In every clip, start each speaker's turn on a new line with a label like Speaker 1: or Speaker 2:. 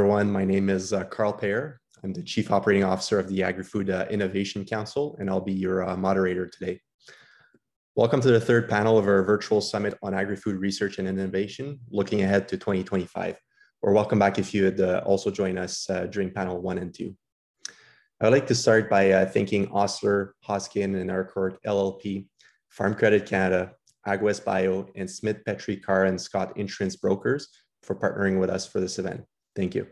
Speaker 1: everyone. My name is uh, Karl Payeur. I'm the Chief Operating Officer of the Agri-Food uh, Innovation Council, and I'll be your uh, moderator today. Welcome to the third panel of our virtual summit on agri-food research and innovation, looking ahead to 2025. Or welcome back if you had uh, also joined us uh, during panel one and two. I would like to start by uh, thanking Osler, Hoskin, and Harcourt LLP, Farm Credit Canada, AgWest Bio, and Smith Petrie Carr and Scott Insurance Brokers for partnering with us for this event. Thank you.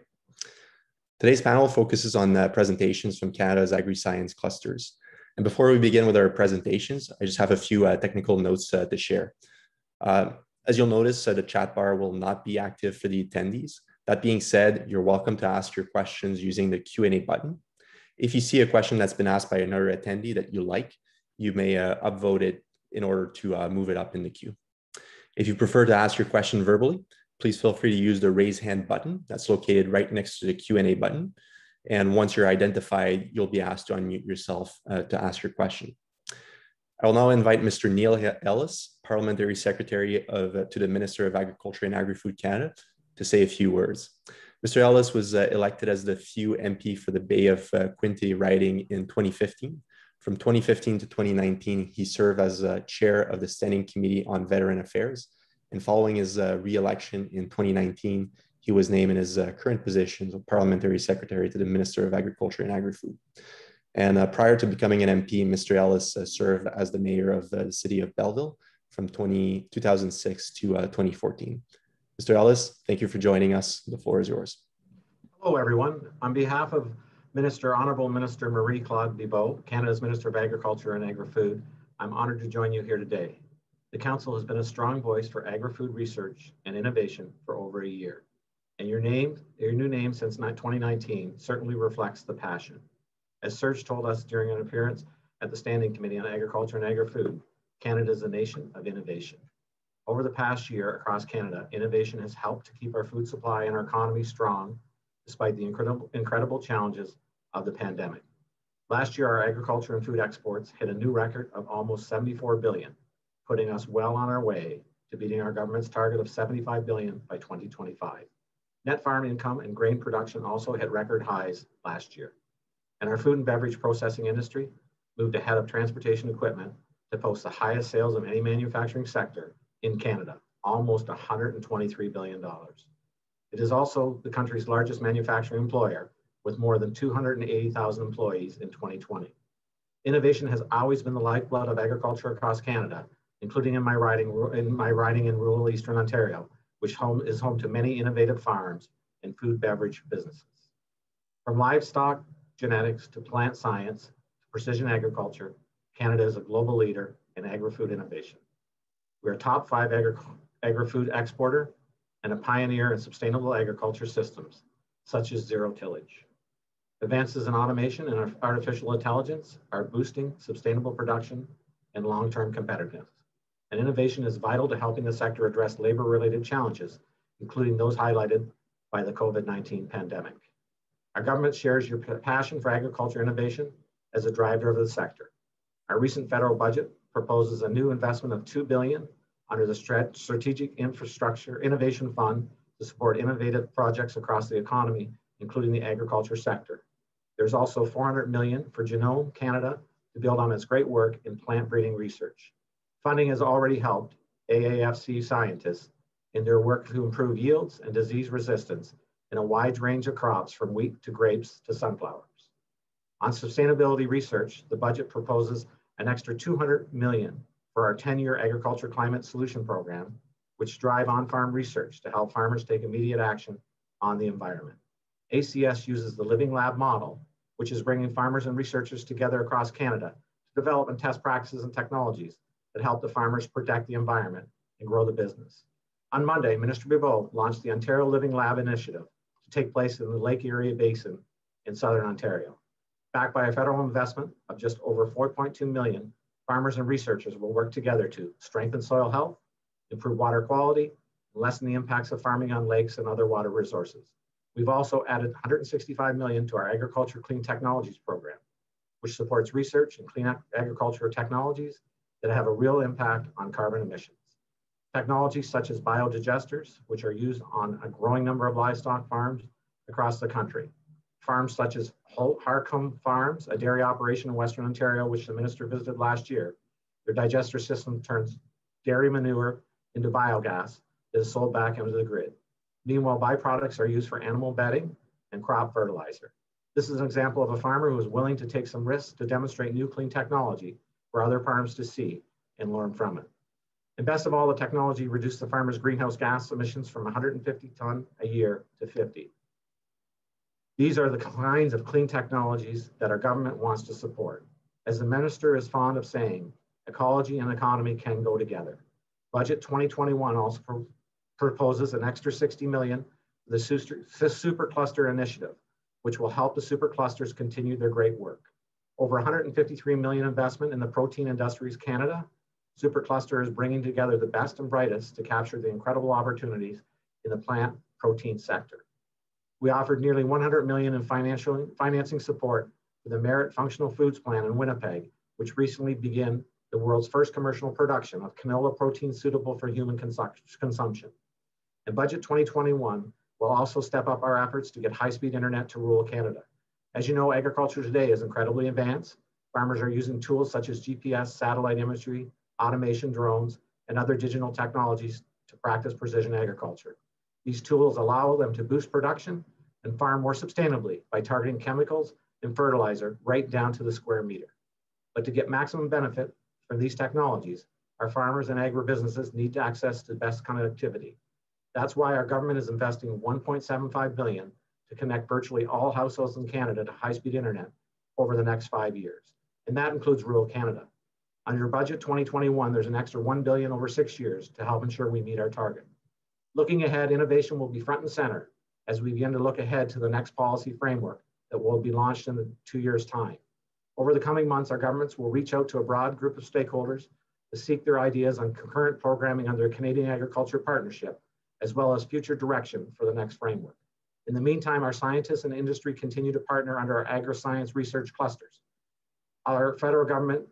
Speaker 1: Today's panel focuses on uh, presentations from Canada's agri-science clusters. And before we begin with our presentations, I just have a few uh, technical notes uh, to share. Uh, as you'll notice, uh, the chat bar will not be active for the attendees. That being said, you're welcome to ask your questions using the Q&A button. If you see a question that's been asked by another attendee that you like, you may uh, upvote it in order to uh, move it up in the queue. If you prefer to ask your question verbally, please feel free to use the raise hand button that's located right next to the Q&A button. And once you're identified, you'll be asked to unmute yourself uh, to ask your question. I will now invite Mr. Neil Ellis, Parliamentary Secretary of, uh, to the Minister of Agriculture and Agri-Food Canada, to say a few words. Mr. Ellis was uh, elected as the few MP for the Bay of uh, Quinte riding in 2015. From 2015 to 2019, he served as uh, chair of the Standing Committee on Veteran Affairs. And following his uh, re-election in 2019, he was named in his uh, current position of parliamentary secretary to the Minister of Agriculture and Agri-Food. And uh, prior to becoming an MP, Mr. Ellis uh, served as the mayor of uh, the city of Belleville from 20, 2006 to uh, 2014. Mr. Ellis, thank you for joining us. The floor is yours.
Speaker 2: Hello, everyone. On behalf of Minister, Honorable Minister Marie-Claude Bibeau, Canada's Minister of Agriculture and Agri-Food, I'm honored to join you here today. The Council has been a strong voice for agri-food research and innovation for over a year. And your name, your new name since 2019 certainly reflects the passion. As Serge told us during an appearance at the Standing Committee on Agriculture and Agri-Food, Canada is a nation of innovation. Over the past year across Canada, innovation has helped to keep our food supply and our economy strong despite the incredible, incredible challenges of the pandemic. Last year, our agriculture and food exports hit a new record of almost 74 billion, putting us well on our way to beating our government's target of 75 billion by 2025. Net farm income and grain production also hit record highs last year. And our food and beverage processing industry moved ahead of transportation equipment to post the highest sales of any manufacturing sector in Canada, almost $123 billion. It is also the country's largest manufacturing employer with more than 280,000 employees in 2020. Innovation has always been the lifeblood of agriculture across Canada, including in my riding in my riding in rural Eastern Ontario, which home, is home to many innovative farms and food beverage businesses. From livestock genetics to plant science to precision agriculture, Canada is a global leader in agri-food innovation. We're a top five agri- agri-food exporter and a pioneer in sustainable agriculture systems, such as zero tillage. Advances in automation and artificial intelligence are boosting sustainable production and long-term competitiveness and innovation is vital to helping the sector address labor-related challenges, including those highlighted by the COVID-19 pandemic. Our government shares your passion for agriculture innovation as a driver of the sector. Our recent federal budget proposes a new investment of 2 billion under the Strategic Infrastructure Innovation Fund to support innovative projects across the economy, including the agriculture sector. There's also 400 million for Genome Canada to build on its great work in plant breeding research. Funding has already helped AAFC scientists in their work to improve yields and disease resistance in a wide range of crops from wheat to grapes to sunflowers. On sustainability research, the budget proposes an extra 200 million for our 10-year agriculture climate solution program, which drive on-farm research to help farmers take immediate action on the environment. ACS uses the Living Lab model, which is bringing farmers and researchers together across Canada to develop and test practices and technologies that help the farmers protect the environment and grow the business. On Monday, Minister Bibeau launched the Ontario Living Lab Initiative to take place in the Lake Erie Basin in Southern Ontario. Backed by a federal investment of just over 4.2 million, farmers and researchers will work together to strengthen soil health, improve water quality, and lessen the impacts of farming on lakes and other water resources. We've also added 165 million to our Agriculture Clean Technologies program, which supports research in clean agriculture technologies that have a real impact on carbon emissions. Technologies such as biodigesters, which are used on a growing number of livestock farms, across the country. Farms such as Harcombe Farms, a dairy operation in Western Ontario, which the minister visited last year, their digester system turns dairy manure into biogas that is sold back into the grid. Meanwhile, byproducts are used for animal bedding and crop fertilizer. This is an example of a farmer who is willing to take some risks to demonstrate new clean technology for other farms to see and learn from it. And best of all, the technology reduced the farmer's greenhouse gas emissions from 150 ton a year to 50. These are the kinds of clean technologies that our government wants to support. As the minister is fond of saying, ecology and economy can go together. Budget 2021 also pro proposes an extra 60 million for the super cluster initiative, which will help the super clusters continue their great work. Over 153 million investment in the Protein Industries Canada. Supercluster is bringing together the best and brightest to capture the incredible opportunities in the plant protein sector. We offered nearly 100 million in financial financing support for the Merit Functional Foods Plan in Winnipeg, which recently began the world's first commercial production of canola protein suitable for human consumption. And Budget 2021 will also step up our efforts to get high-speed internet to rural Canada. As you know, agriculture today is incredibly advanced. Farmers are using tools such as GPS, satellite imagery, automation drones, and other digital technologies to practice precision agriculture. These tools allow them to boost production and farm more sustainably by targeting chemicals and fertilizer right down to the square meter. But to get maximum benefit from these technologies, our farmers and agribusinesses need to access to best connectivity. That's why our government is investing 1.75 billion to connect virtually all households in Canada to high-speed internet over the next five years. And that includes rural Canada. Under budget 2021, there's an extra 1 billion over six years to help ensure we meet our target. Looking ahead, innovation will be front and center as we begin to look ahead to the next policy framework that will be launched in two years' time. Over the coming months, our governments will reach out to a broad group of stakeholders to seek their ideas on concurrent programming under a Canadian Agriculture Partnership, as well as future direction for the next framework. In the meantime, our scientists and industry continue to partner under our agri-science research clusters. Our federal government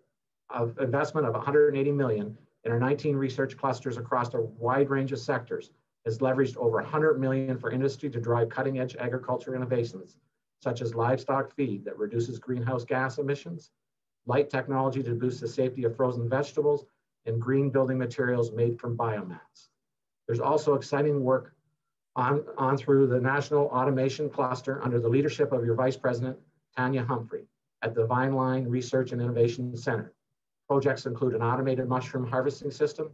Speaker 2: of investment of 180 million in our 19 research clusters across a wide range of sectors has leveraged over 100 million for industry to drive cutting edge agriculture innovations, such as livestock feed that reduces greenhouse gas emissions, light technology to boost the safety of frozen vegetables, and green building materials made from biomass. There's also exciting work on, on through the National Automation Cluster under the leadership of your Vice President, Tanya Humphrey, at the Vineland Research and Innovation Center. Projects include an automated mushroom harvesting system,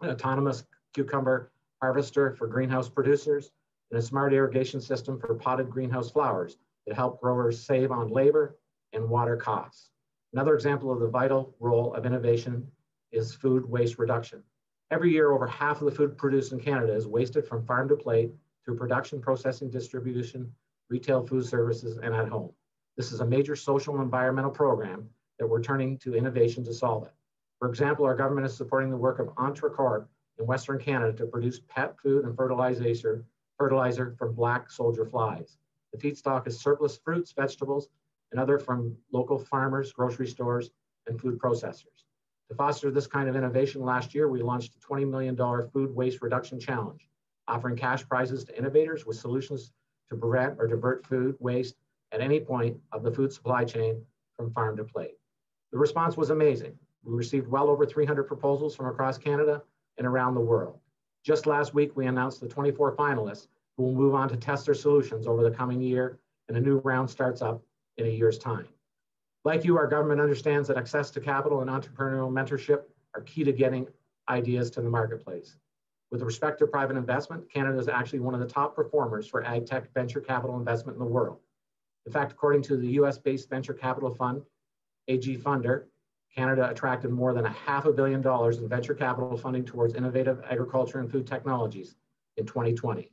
Speaker 2: an autonomous cucumber harvester for greenhouse producers, and a smart irrigation system for potted greenhouse flowers that help growers save on labor and water costs. Another example of the vital role of innovation is food waste reduction. Every year, over half of the food produced in Canada is wasted from farm to plate through production, processing, distribution, retail food services, and at home. This is a major social and environmental program that we're turning to innovation to solve it. For example, our government is supporting the work of Enterra Corp in Western Canada to produce pet food and fertilizer, fertilizer from black soldier flies. The feedstock is surplus fruits, vegetables, and other from local farmers, grocery stores, and food processors. To foster this kind of innovation, last year we launched a $20 million food waste reduction challenge, offering cash prizes to innovators with solutions to prevent or divert food waste at any point of the food supply chain from farm to plate. The response was amazing. We received well over 300 proposals from across Canada and around the world. Just last week, we announced the 24 finalists who will move on to test their solutions over the coming year, and a new round starts up in a year's time. Like you, our government understands that access to capital and entrepreneurial mentorship are key to getting ideas to the marketplace. With respect to private investment, Canada is actually one of the top performers for ag tech venture capital investment in the world. In fact, according to the US based venture capital fund, AgFunder, Canada attracted more than a half a billion dollars in venture capital funding towards innovative agriculture and food technologies in 2020.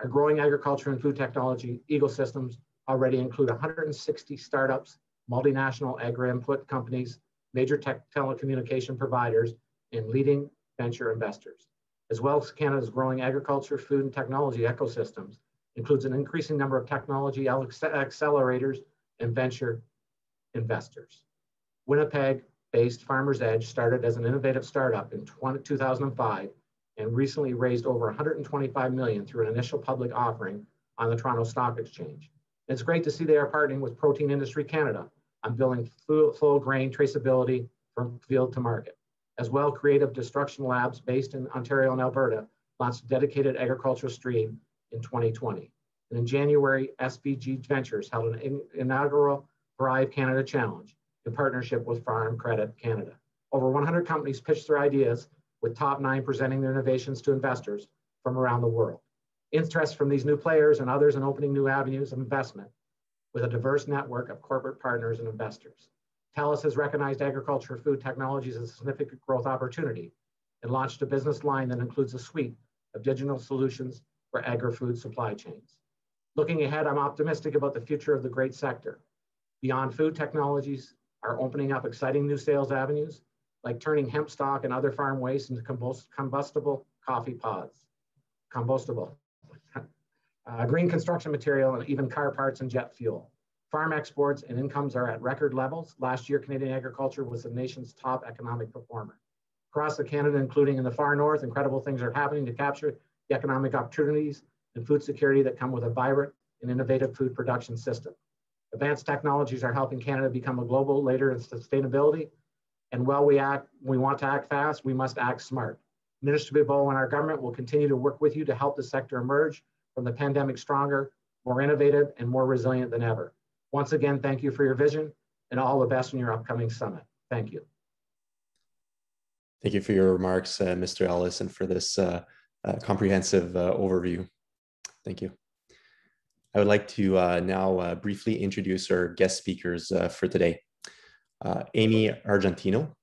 Speaker 2: Our growing agriculture and food technology ecosystems already include 160 startups, multinational agri-input companies, major tech telecommunication providers, and leading venture investors. As well as Canada's growing agriculture, food, and technology ecosystems includes an increasing number of technology accelerators and venture investors. Winnipeg-based Farmers Edge started as an innovative startup in 20, 2005 and recently raised over 125 million through an initial public offering on the Toronto Stock Exchange. It's great to see they are partnering with Protein Industry Canada on building full grain traceability from field to market. As well, Creative Destruction Labs based in Ontario and Alberta launched a dedicated agricultural stream in 2020. And in January, SVG Ventures held an inaugural Thrive Canada Challenge in partnership with Farm Credit Canada. Over 100 companies pitched their ideas, with top nine presenting their innovations to investors from around the world. Interest from these new players and others in opening new avenues of investment with a diverse network of corporate partners and investors. TELUS has recognized agriculture food technologies as a significant growth opportunity and launched a business line that includes a suite of digital solutions for agri-food supply chains. Looking ahead, I'm optimistic about the future of the great sector. Beyond food technologies are opening up exciting new sales avenues, like turning hemp stalk and other farm waste into combustible coffee pods. Combustible. uh, green construction material, and even car parts and jet fuel. Farm exports and incomes are at record levels. Last year, Canadian agriculture was the nation's top economic performer. Across the Canada, including in the far north, incredible things are happening to capture the economic opportunities and food security that come with a vibrant and innovative food production system. Advanced technologies are helping Canada become a global leader in sustainability. And while we act, we want to act fast, we must act smart. Minister Bibeau and our government will continue to work with you to help the sector emerge from the pandemic stronger, more innovative, and more resilient than ever. Once again, thank you for your vision and all the best in your upcoming summit. Thank you.
Speaker 1: Thank you for your remarks, uh, Mr. Ellis, and for this uh, uh, comprehensive uh, overview. Thank you. I would like to uh, now uh, briefly introduce our guest speakers for today. Amy Argentino.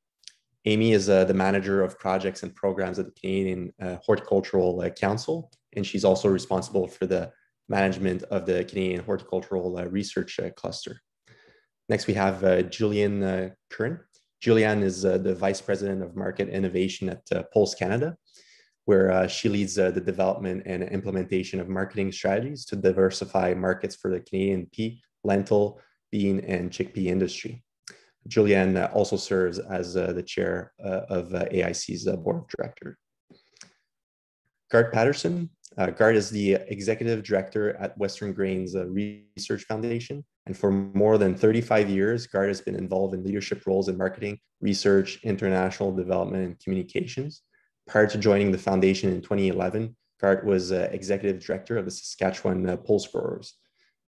Speaker 1: Amy is the manager of projects and programs at the Canadian Horticultural Council, and she's also responsible for the management of the Canadian Horticultural uh, Research uh, Cluster. Next, we have uh, Julianne Curran. Julianne is uh, the Vice President of Market Innovation at uh, Pulse Canada, where uh, she leads the development and implementation of marketing strategies to diversify markets for the Canadian pea, lentil, bean, and chickpea industry. Julianne also serves as the chair of AIC's board of directors. Garth Patterson uh, Garth is the executive director at Western Grains uh, Research Foundation. And for more than 35 years, Garth has been involved in leadership roles in marketing, research, international development, and communications. Prior to joining the foundation in 2011, Garth was uh, executive director of the Saskatchewan uh, Growers.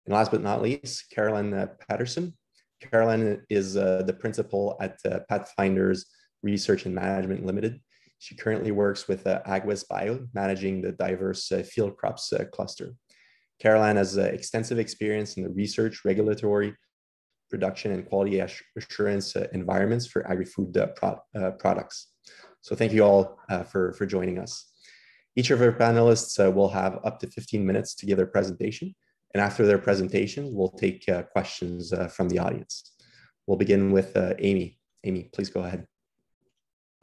Speaker 1: And last but not least, Carol Ann uh, Patterson. Carol Ann is uh, the principal at Pathfinders Research and Management Limited, she currently works with uh, Ag-West Bio, managing the diverse uh, field crops uh, cluster. Carol Ann has uh, extensive experience in the research, regulatory, production, and quality assurance uh, environments for agri-food uh, pro products. So thank you all for, for joining us. Each of our panelists will have up to 15 minutes to give their presentation. And after their presentation, we'll take questions from the audience. We'll begin with Amy. Amy, please go ahead.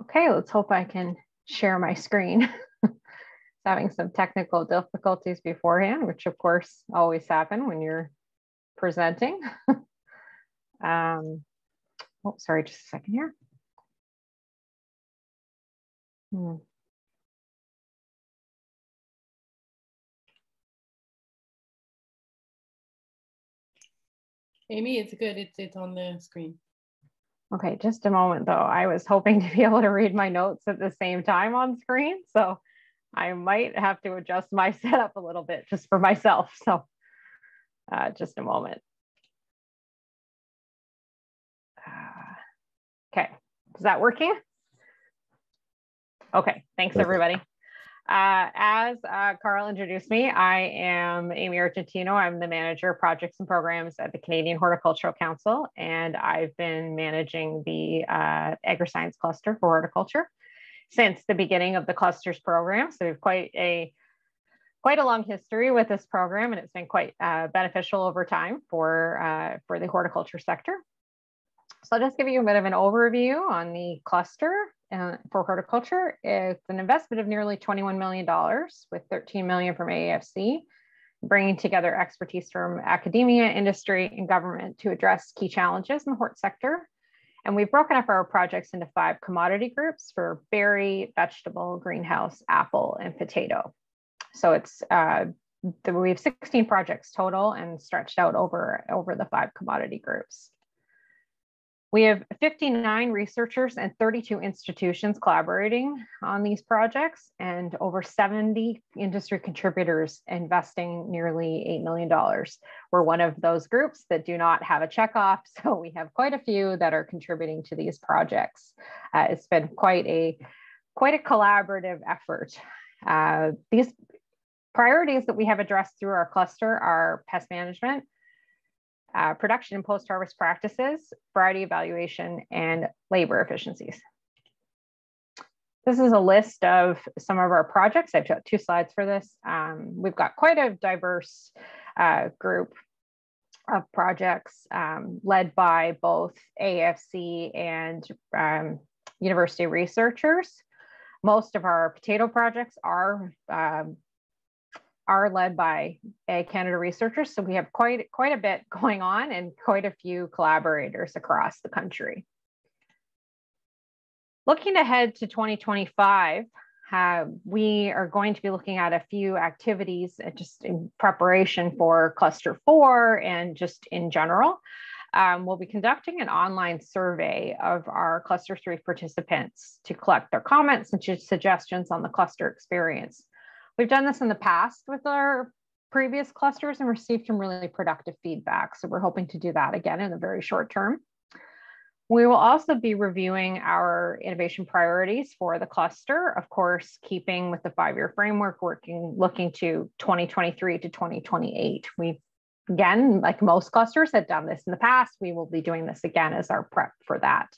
Speaker 3: Okay, let's hope I can share my screen. having some technical difficulties beforehand, which of course always happen when you're presenting. um, oh, sorry, just a second here. Hmm.
Speaker 4: Amy, it's good. It's it's on the screen.
Speaker 3: Okay, just a moment though. I was hoping to be able to read my notes at the same time on screen. So I might have to adjust my setup a little bit just for myself. So uh, just a moment. Uh, okay, is that working? Okay, thanks everybody. Uh, as uh, Karl introduced me, I am Amy Argentino. I'm the manager of projects and programs at the Canadian Horticultural Council, and I've been managing the uh, agri-science cluster for horticulture since the beginning of the clusters program. So we have quite a quite a long history with this program, and it's been quite uh, beneficial over time for uh, for the horticulture sector. So I'll just give you a bit of an overview on the cluster uh, for horticulture. It's an investment of nearly $21 million with 13 million from AAFC, bringing together expertise from academia, industry, and government to address key challenges in the hort sector. And we've broken up our projects into five commodity groups for berry, vegetable, greenhouse, apple, and potato. So it's uh, we have 16 projects total and stretched out over, over the five commodity groups. We have 59 researchers and 32 institutions collaborating on these projects and over 70 industry contributors investing nearly $8 million. We're one of those groups that do not have a checkoff, so we have quite a few that are contributing to these projects. Uh, it's been quite a, quite a collaborative effort. Uh, these priorities that we have addressed through our cluster are pest management, uh, production and post-harvest practices, variety evaluation, and labor efficiencies. This is a list of some of our projects. I've got two slides for this. Um, we've got quite a diverse uh, group of projects um, led by both AFC and um, university researchers. Most of our potato projects are um, are led by a Canada researchers. So we have quite, quite a bit going on and quite a few collaborators across the country. Looking ahead to 2025, uh, we are going to be looking at a few activities uh, just in preparation for cluster four and just in general. Um, we'll be conducting an online survey of our cluster three participants to collect their comments and suggestions on the cluster experience. We've done this in the past with our previous clusters and received some really productive feedback. So we're hoping to do that again in the very short term. We will also be reviewing our innovation priorities for the cluster, of course, keeping with the five-year framework, working, looking to 2023 to 2028. We, again, like most clusters had done this in the past, we will be doing this again as our prep for that.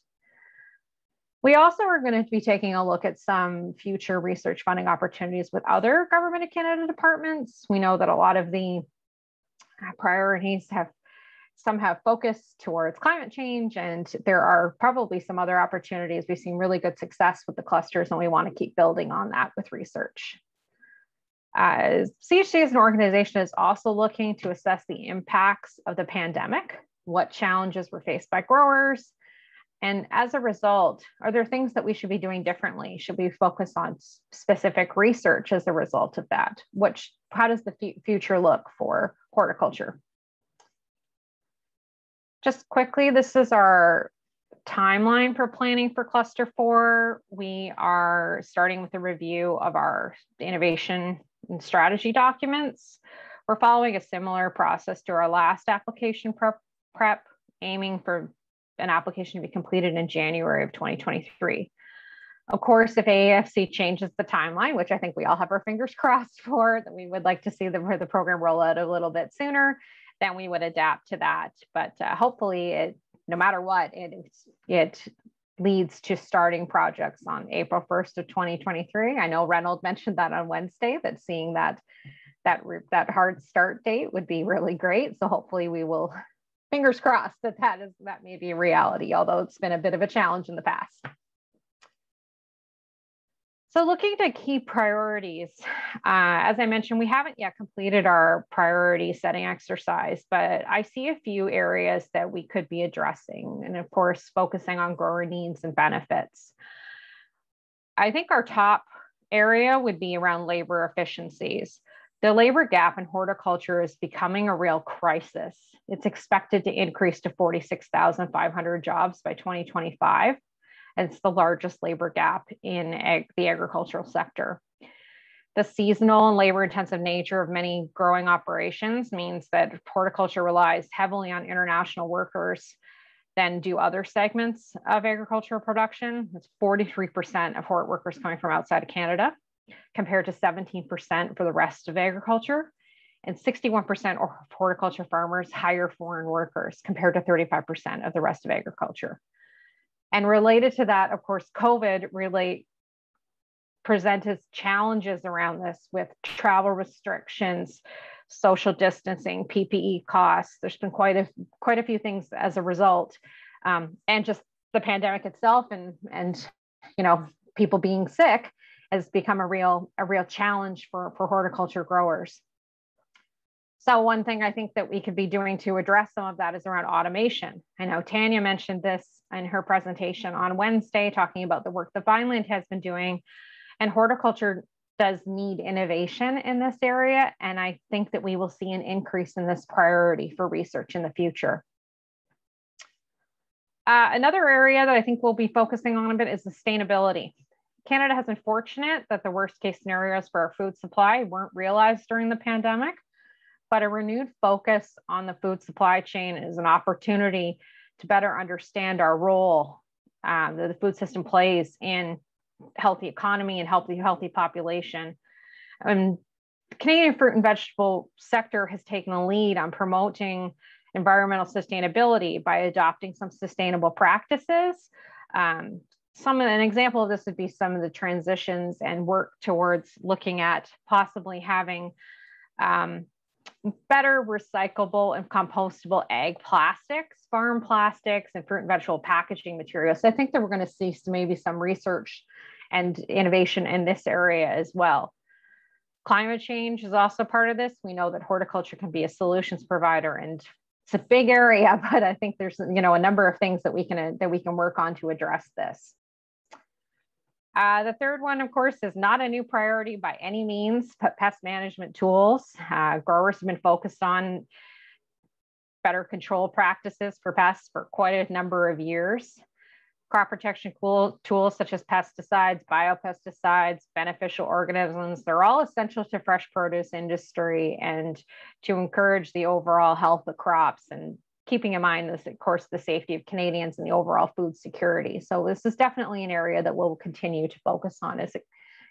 Speaker 3: We also are going to be taking a look at some future research funding opportunities with other Government of Canada departments. We know that a lot of the uh, priorities have some have focused towards climate change, and there are probably some other opportunities. We've seen really good success with the clusters, and we want to keep building on that with research. Uh, CHC as an organization is also looking to assess the impacts of the pandemic, what challenges were faced by growers, and as a result, are there things that we should be doing differently? Should we focus on specific research as a result of that? Which, how does the future look for horticulture? Just quickly, this is our timeline for planning for cluster four. We are starting with a review of our innovation and strategy documents. We're following a similar process to our last application prep, prep aiming for an application to be completed in January of 2023. Of course, if AAFC changes the timeline, which I think we all have our fingers crossed for, that we would like to see the, the program roll out a little bit sooner, then we would adapt to that. But uh, hopefully, it, no matter what, it, it leads to starting projects on April 1st of 2023. I know Reynold mentioned that on Wednesday, that seeing that that that hard start date would be really great. So hopefully we will fingers crossed that that is that may be a reality, although it's been a bit of a challenge in the past. So looking to key priorities, uh, as I mentioned, we haven't yet completed our priority setting exercise, but I see a few areas that we could be addressing. And of course, focusing on grower needs and benefits. I think our top area would be around labor efficiencies. The labor gap in horticulture is becoming a real crisis. It's expected to increase to 46,500 jobs by 2025. And it's the largest labor gap in ag the agricultural sector. The seasonal and labor intensive nature of many growing operations means that horticulture relies heavily on international workers than do other segments of agricultural production. It's 43% of hort workers coming from outside of Canada compared to 17% for the rest of agriculture. And 61% of horticulture farmers hire foreign workers compared to 35% of the rest of agriculture. And related to that, of course, COVID really presented challenges around this with travel restrictions, social distancing, PPE costs. There's been quite a quite a few things as a result, um, and just the pandemic itself, and and you know people being sick has become a real a real challenge for for horticulture growers. So one thing I think that we could be doing to address some of that is around automation. I know Tanya mentioned this in her presentation on Wednesday, talking about the work that Vineland has been doing. And horticulture does need innovation in this area. And I think that we will see an increase in this priority for research in the future. Uh, another area that I think we'll be focusing on a bit is sustainability. Canada has been fortunate that the worst case scenarios for our food supply weren't realized during the pandemic, but a renewed focus on the food supply chain is an opportunity to better understand our role um, that the food system plays in healthy economy and healthy healthy population. And the Canadian fruit and vegetable sector has taken the lead on promoting environmental sustainability by adopting some sustainable practices. Um, some an example of this would be some of the transitions and work towards looking at possibly having um, better recyclable and compostable ag plastics, farm plastics, and fruit and vegetable packaging materials. So I think that we're going to see maybe some research and innovation in this area as well. Climate change is also part of this. We know that horticulture can be a solutions provider and it's a big area, but I think there's you know a number of things that we can that we can work on to address this. Uh, the third one, of course, is not a new priority by any means, but pest management tools. Uh, growers have been focused on better control practices for pests for quite a number of years crop protection tools such as pesticides, biopesticides, beneficial organisms, they're all essential to fresh produce industry and to encourage the overall health of crops and keeping in mind this, of course, the safety of Canadians and the overall food security. So this is definitely an area that we'll continue to focus on as it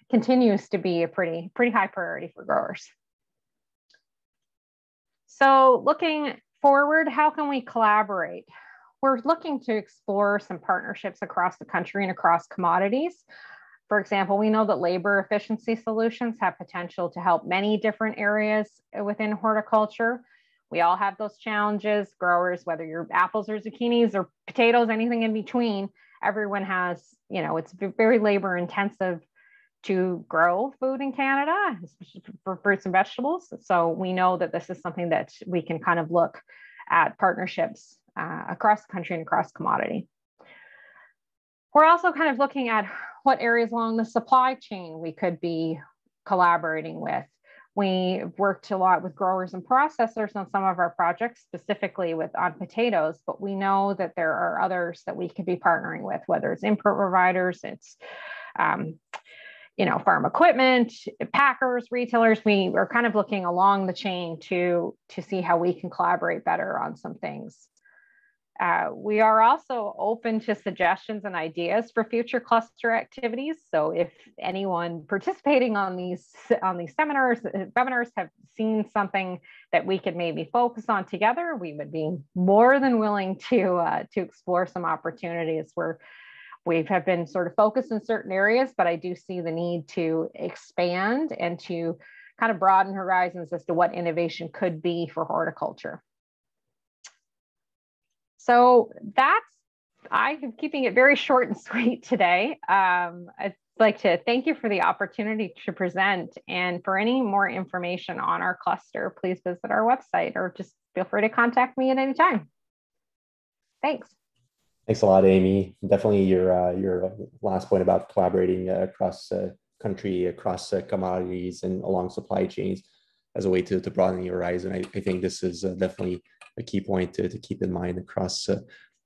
Speaker 3: continues to be a pretty, pretty high priority for growers. So looking forward, how can we collaborate? we're looking to explore some partnerships across the country and across commodities. For example, we know that labor efficiency solutions have potential to help many different areas within horticulture. We all have those challenges, growers, whether you're apples or zucchinis or potatoes, anything in between, everyone has, you know, it's very labor intensive to grow food in Canada for fruits and vegetables. So we know that this is something that we can kind of look at partnerships uh, across the country and across commodity. We're also kind of looking at what areas along the supply chain we could be collaborating with. We've worked a lot with growers and processors on some of our projects, specifically with on potatoes, but we know that there are others that we could be partnering with, whether it's input providers, it's um, you know, farm equipment, packers, retailers. We are kind of looking along the chain to to see how we can collaborate better on some things. Uh, we are also open to suggestions and ideas for future cluster activities. So if anyone participating on these on these seminars, uh, webinars have seen something that we could maybe focus on together, we would be more than willing to uh, to explore some opportunities where we have been sort of focused in certain areas, but I do see the need to expand and to kind of broaden horizons as to what innovation could be for horticulture. So that's, I'm keeping it very short and sweet today. Um, I'd like to thank you for the opportunity to present. And for any more information on our cluster, please visit our website or just feel free to contact me at any time. Thanks.
Speaker 1: Thanks a lot, Amy. Definitely your uh, your last point about collaborating uh, across uh, country, across uh, commodities, and along supply chains as a way to, to broaden your horizon. I, I think this is uh, definitely a key point to, to keep in mind across uh,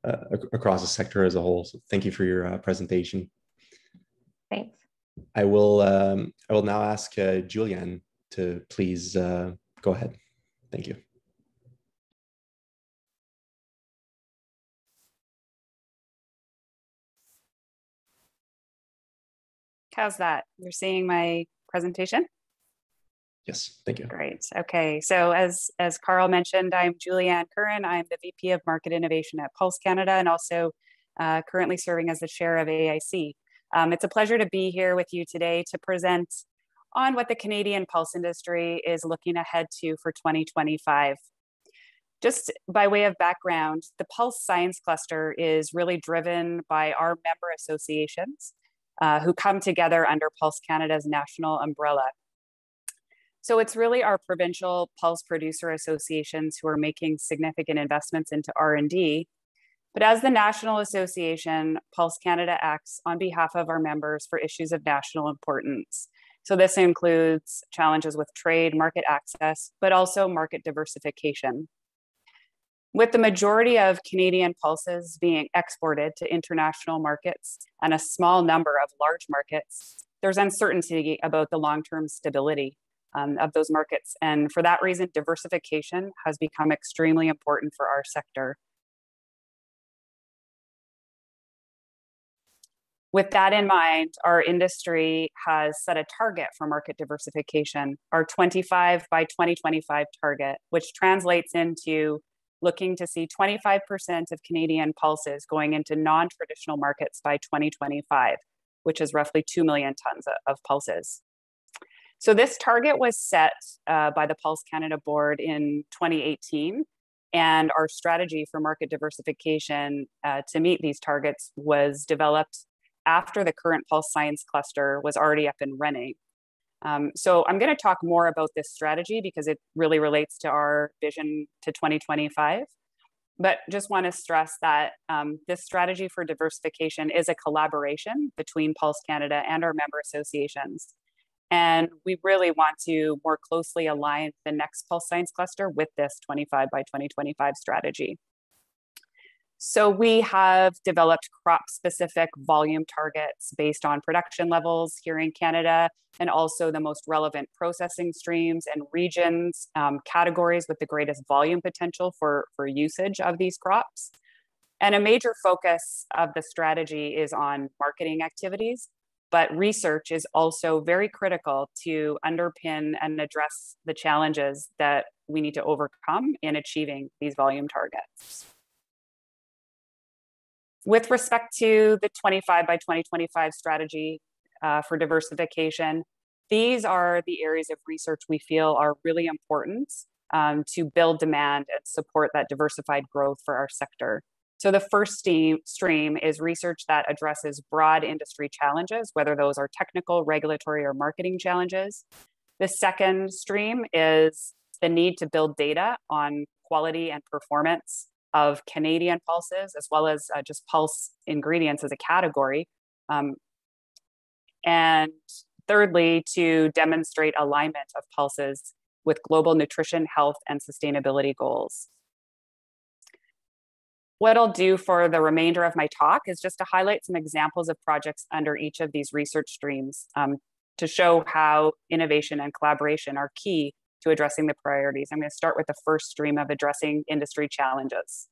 Speaker 1: uh, across the sector as a whole. So thank you for your uh, presentation.
Speaker 3: Thanks.
Speaker 1: I will um, I will now ask uh, Julianne to please uh, go ahead. Thank you.
Speaker 5: How's that? You're seeing my presentation?
Speaker 1: Yes, thank you.
Speaker 5: Great. Okay. So as as Karl mentioned, I'm Julianne Curran. I'm the VP of Market Innovation at Pulse Canada and also uh, currently serving as the chair of AIC. Um, it's a pleasure to be here with you today to present on what the Canadian pulse industry is looking ahead to for 2025. Just by way of background, the Pulse Science Cluster is really driven by our member associations uh, who come together under Pulse Canada's national umbrella. So it's really our provincial pulse producer associations who are making significant investments into R&D. But as the national association, Pulse Canada acts on behalf of our members for issues of national importance. So this includes challenges with trade, market access, but also market diversification. With the majority of Canadian pulses being exported to international markets and a small number of large markets, there's uncertainty about the long-term stability um, of those markets. And for that reason, diversification has become extremely important for our sector. With that in mind, our industry has set a target for market diversification, our 25 by 2025 target, which translates into looking to see 25% of Canadian pulses going into non traditional markets by 2025, which is roughly 2 million tons of pulses. So, this target was set uh, by the Pulse Canada board in 2018. And our strategy for market diversification uh, to meet these targets was developed after the current Pulse Science Cluster was already up and running. Um, so I'm going to talk more about this strategy because it really relates to our vision to 2025. But just want to stress that um, this strategy for diversification is a collaboration between Pulse Canada and our member associations. And we really want to more closely align the next Pulse Science Cluster with this 25 by 2025 strategy. So we have developed crop specific volume targets based on production levels here in Canada and also the most relevant processing streams and regions, um, categories with the greatest volume potential for, for usage of these crops. And a major focus of the strategy is on marketing activities, but research is also very critical to underpin and address the challenges that we need to overcome in achieving these volume targets. With respect to the 25 by 2025 strategy uh, for diversification, these are the areas of research we feel are really important um, to build demand and support that diversified growth for our sector. So the first steam, stream is research that addresses broad industry challenges, whether those are technical, regulatory, or marketing challenges. The second stream is the need to build data on quality and performance of Canadian pulses, as well as uh, just pulse ingredients as a category. Um, and thirdly, to demonstrate alignment of pulses with global nutrition, health, and sustainability goals. What I'll do for the remainder of my talk is just to highlight some examples of projects under each of these research streams um, to show how innovation and collaboration are key to addressing the priorities. I'm going to start with the first stream of addressing industry challenges.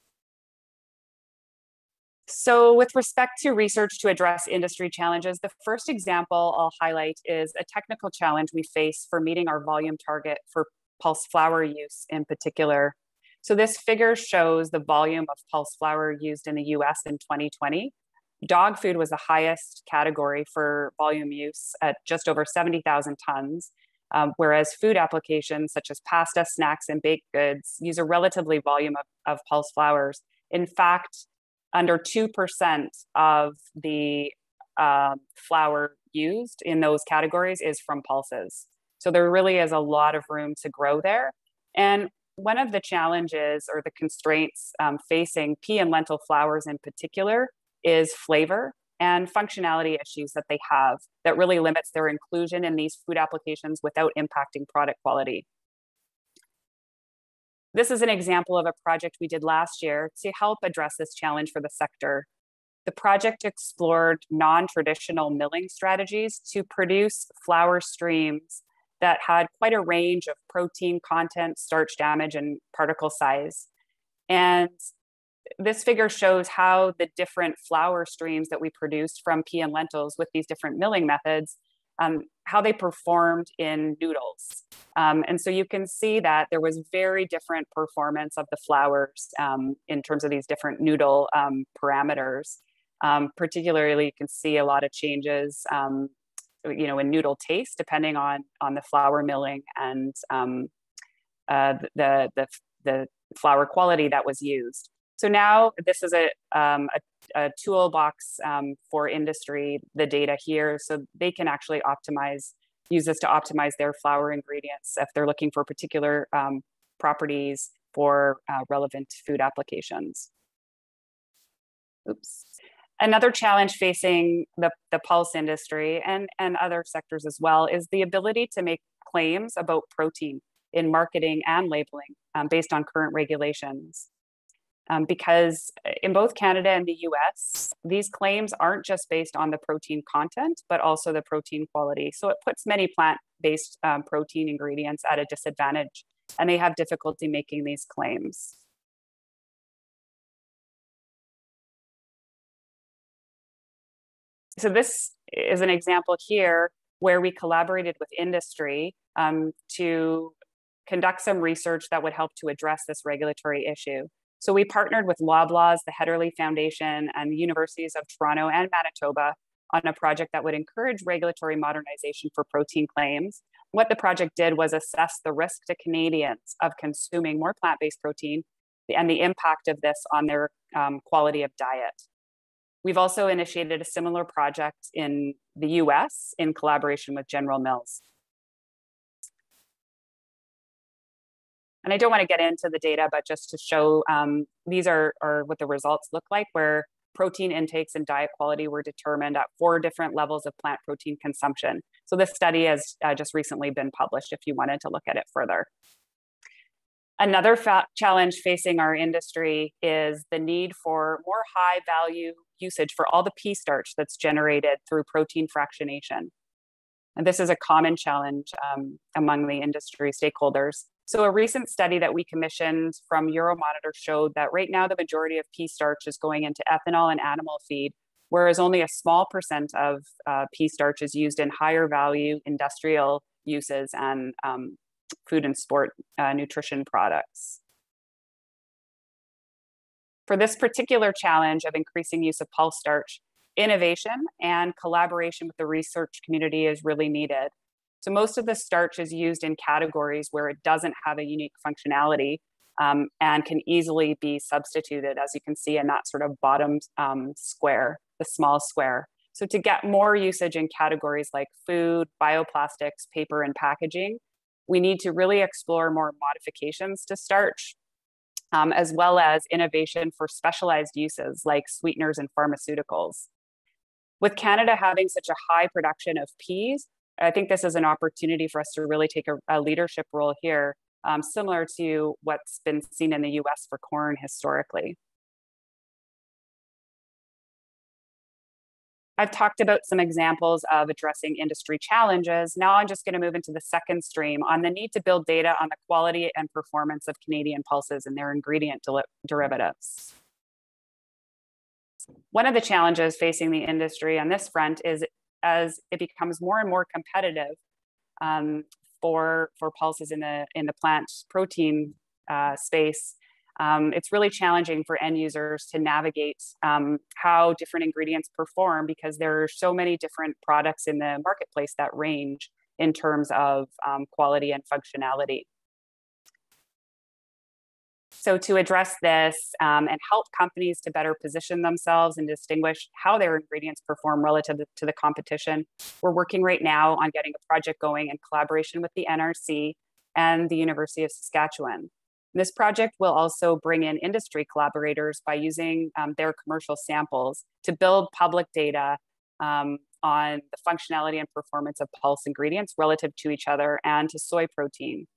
Speaker 5: So with respect to research to address industry challenges, the first example I'll highlight is a technical challenge we face for meeting our volume target for pulse flour use in particular. So this figure shows the volume of pulse flour used in the US in 2020. Dog food was the highest category for volume use at just over 70,000 tons, um, whereas food applications such as pasta, snacks, and baked goods use a relatively volume of, of pulse flours. In fact, under 2% of the uh, flour used in those categories is from pulses. So there really is a lot of room to grow there. And one of the challenges or the constraints um, facing pea and lentil flours in particular is flavor and functionality issues that they have that really limits their inclusion in these food applications without impacting product quality. This is an example of a project we did last year to help address this challenge for the sector. The project explored non-traditional milling strategies to produce flour streams that had quite a range of protein content, starch damage, and particle size. And this figure shows how the different flour streams that we produced from pea and lentils with these different milling methods, um, how they performed in noodles. Um, and so you can see that there was very different performance of the flours um, in terms of these different noodle um, parameters. Um, particularly, you can see a lot of changes, um, you know, in noodle taste depending on on the flour milling and um, uh, the the the flour quality that was used. So now this is a, um, a, a, toolbox um, for industry, the data here, so they can actually optimize, use this to optimize their flour ingredients if they're looking for particular um, properties for uh, relevant food applications. Oops. Another challenge facing the, the pulse industry and, and other sectors as well is the ability to make claims about protein in marketing and labeling um, based on current regulations. Um, because in both Canada and the US, these claims aren't just based on the protein content, but also the protein quality. So it puts many plant based um, protein ingredients at a disadvantage, and they have difficulty making these claims. So this is an example here where we collaborated with industry um, to conduct some research that would help to address this regulatory issue. So we partnered with Loblaws, the Hedderly Foundation, and the universities of Toronto and Manitoba on a project that would encourage regulatory modernization for protein claims. What the project did was assess the risk to Canadians of consuming more plant based protein and the impact of this on their um, quality of diet. We've also initiated a similar project in the US in collaboration with General Mills. And I don't want to get into the data, but just to show um, these are, are what the results look like, where protein intakes and diet quality were determined at four different levels of plant protein consumption. So this study has uh, just recently been published if you wanted to look at it further. Another challenge facing our industry is the need for more high value usage for all the pea starch that's generated through protein fractionation. And this is a common challenge um, among the industry stakeholders. So, a recent study that we commissioned from Euromonitor showed that right now the majority of pea starch is going into ethanol and animal feed, whereas only a small percent of uh, pea starch is used in higher value industrial uses and um, food and sport uh, nutrition products. For this particular challenge of increasing use of pulse starch, innovation and collaboration with the research community is really needed. So most of the starch is used in categories where it doesn't have a unique functionality um, and can easily be substituted, as you can see in that sort of bottom um, square, the small square. So to get more usage in categories like food, bioplastics, paper, and packaging, we need to really explore more modifications to starch, um, as well as innovation for specialized uses like sweeteners and pharmaceuticals. With Canada having such a high production of peas, I think this is an opportunity for us to really take a, a leadership role here, um, similar to what's been seen in the US for corn historically. I've talked about some examples of addressing industry challenges. Now I'm just going to move into the second stream on the need to build data on the quality and performance of Canadian pulses and their ingredient derivatives. One of the challenges facing the industry on this front is as it becomes more and more competitive um, for for pulses in the in the plant protein uh, space, um, it's really challenging for end users to navigate um, how different ingredients perform because there are so many different products in the marketplace that range in terms of um, quality and functionality. So to address this um, and help companies to better position themselves and distinguish how their ingredients perform relative to the competition, we're working right now on getting a project going in collaboration with the NRC and the University of Saskatchewan. This project will also bring in industry collaborators by using um, their commercial samples to build public data um, on the functionality and performance of pulse ingredients relative to each other and to soy protein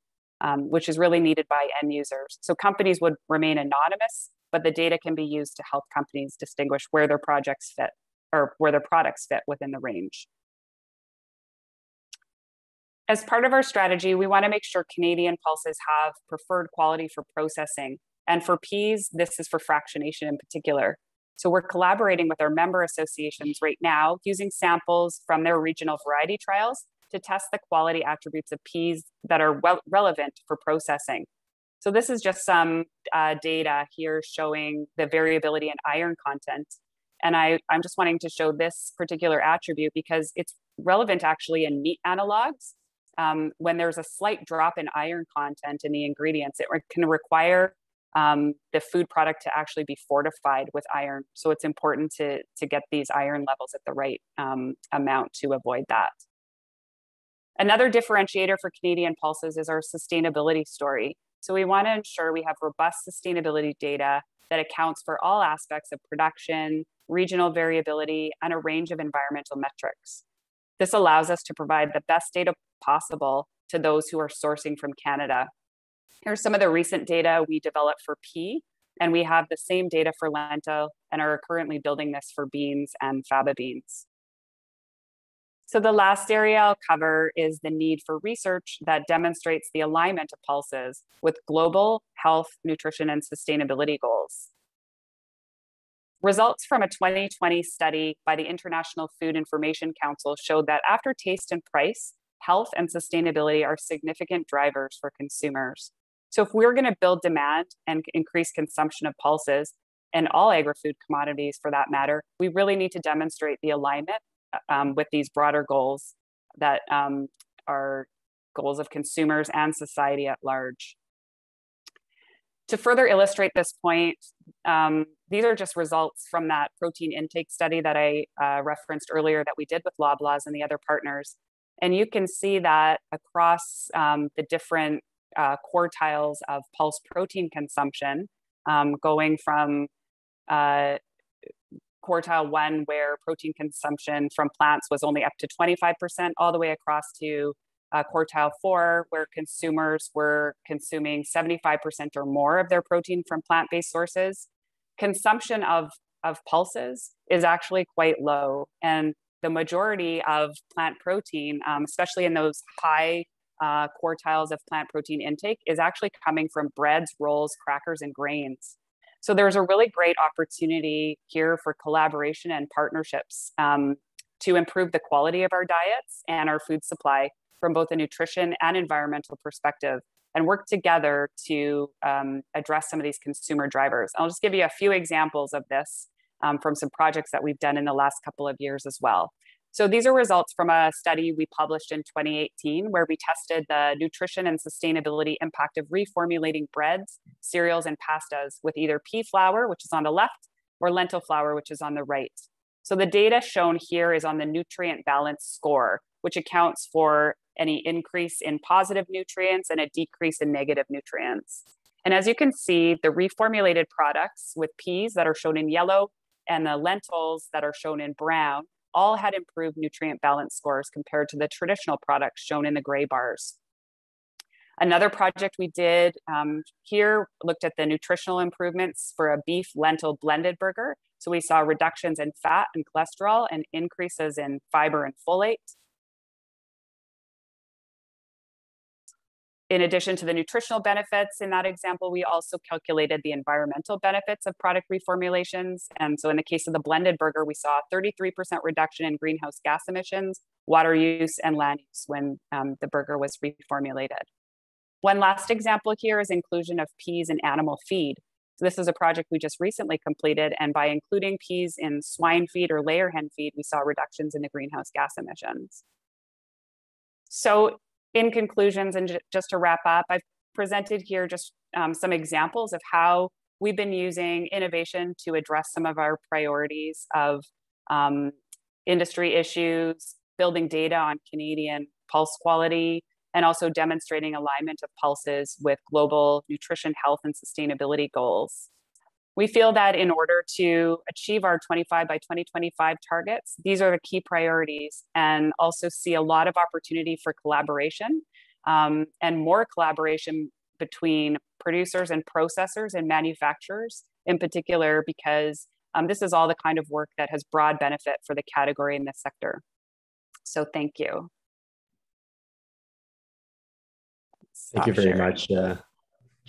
Speaker 5: um, which is really needed by end users. So companies would remain anonymous, but the data can be used to help companies distinguish where their projects fit or where their products fit within the range. As part of our strategy, we want to make sure Canadian pulses have preferred quality for processing. And for peas, this is for fractionation in particular. So we're collaborating with our member associations right now using samples from their regional variety trials to test the quality attributes of peas that are well relevant for processing. So this is just some uh, data here showing the variability in iron content. And I, I'm just wanting to show this particular attribute because it's relevant actually in meat analogs. Um, when there's a slight drop in iron content in the ingredients, it can require um, the food product to actually be fortified with iron. So it's important to, to get these iron levels at the right um, amount to avoid that. Another differentiator for Canadian Pulses is our sustainability story. So we want to ensure we have robust sustainability data that accounts for all aspects of production, regional variability, and a range of environmental metrics. This allows us to provide the best data possible to those who are sourcing from Canada. Here's some of the recent data we developed for pea, and we have the same data for lentil and are currently building this for beans and faba beans. So the last area I'll cover is the need for research that demonstrates the alignment of pulses with global health, nutrition, and sustainability goals. Results from a 2020 study by the International Food Information Council showed that after taste and price, health and sustainability are significant drivers for consumers. So if we're going to build demand and increase consumption of pulses and all agri-food commodities for that matter, we really need to demonstrate the alignment um, with these broader goals that um, are goals of consumers and society at large. To further illustrate this point, um, these are just results from that protein intake study that I uh, referenced earlier that we did with Loblaws and the other partners. And you can see that across um, the different uh, quartiles of pulse protein consumption, um, going from uh, quartile one, where protein consumption from plants was only up to 25%, all the way across to uh, quartile four, where consumers were consuming 75% or more of their protein from plant based sources. Consumption of, of pulses is actually quite low. And the majority of plant protein, um, especially in those high uh, quartiles of plant protein intake, is actually coming from breads, rolls, crackers, and grains. So there's a really great opportunity here for collaboration and partnerships um, to improve the quality of our diets and our food supply from both a nutrition and environmental perspective and work together to um, address some of these consumer drivers. I'll just give you a few examples of this um, from some projects that we've done in the last couple of years as well. So these are results from a study we published in 2018 where we tested the nutrition and sustainability impact of reformulating breads, cereals, and pastas with either pea flour, which is on the left, or lentil flour, which is on the right. So the data shown here is on the nutrient balance score, which accounts for any increase in positive nutrients and a decrease in negative nutrients. And as you can see, the reformulated products with peas that are shown in yellow and the lentils that are shown in brown all had improved nutrient balance scores compared to the traditional products shown in the gray bars. Another project we did um, here looked at the nutritional improvements for a beef lentil blended burger. So we saw reductions in fat and cholesterol and increases in fiber and folate. In addition to the nutritional benefits in that example, we also calculated the environmental benefits of product reformulations. And so in the case of the blended burger, we saw a 33% reduction in greenhouse gas emissions, water use, and land use when um, the burger was reformulated. One last example here is inclusion of peas in animal feed. So this is a project we just recently completed, and by including peas in swine feed or layer hen feed, we saw reductions in the greenhouse gas emissions. So in conclusions, and just to wrap up, I've presented here just um, some examples of how we've been using innovation to address some of our priorities of um, industry issues, building data on Canadian pulse quality, and also demonstrating alignment of pulses with global nutrition, health, and sustainability goals. We feel that in order to achieve our 25 by 2025 targets, these are the key priorities and also see a lot of opportunity for collaboration um, and more collaboration between producers and processors and manufacturers in particular, because um, this is all the kind of work that has broad benefit for the category in this sector. So thank you.
Speaker 1: Stop thank you very sharing. much, uh,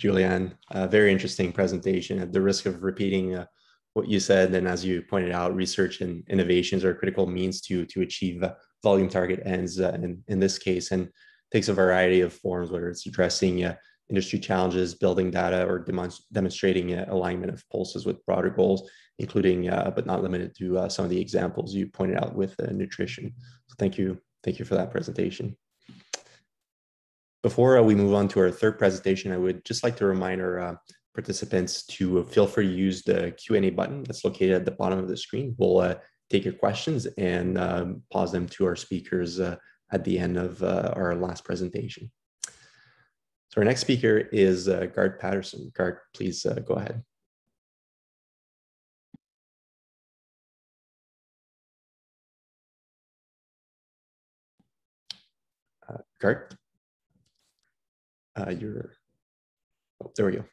Speaker 1: Julianne. A very interesting presentation. At the risk of repeating uh, what you said, and as you pointed out, research and innovations are critical means to to achieve uh, volume target ends uh, in, in this case, and takes a variety of forms, whether it's addressing uh, industry challenges, building data, or demonstrating uh, alignment of pulses with broader goals, including but not limited to some of the examples you pointed out with nutrition. So thank you, thank you for that presentation. Before uh, we move on to our third presentation, I would just like to remind our uh, participants to feel free to use the Q&A button that's located at the bottom of the screen. We'll uh, take your questions and um, pause them to our speakers uh, at the end of uh, our last presentation. So our next speaker is uh, Garth Patterson. Garth, please go ahead. Garth, uh, you're, oh, there we go.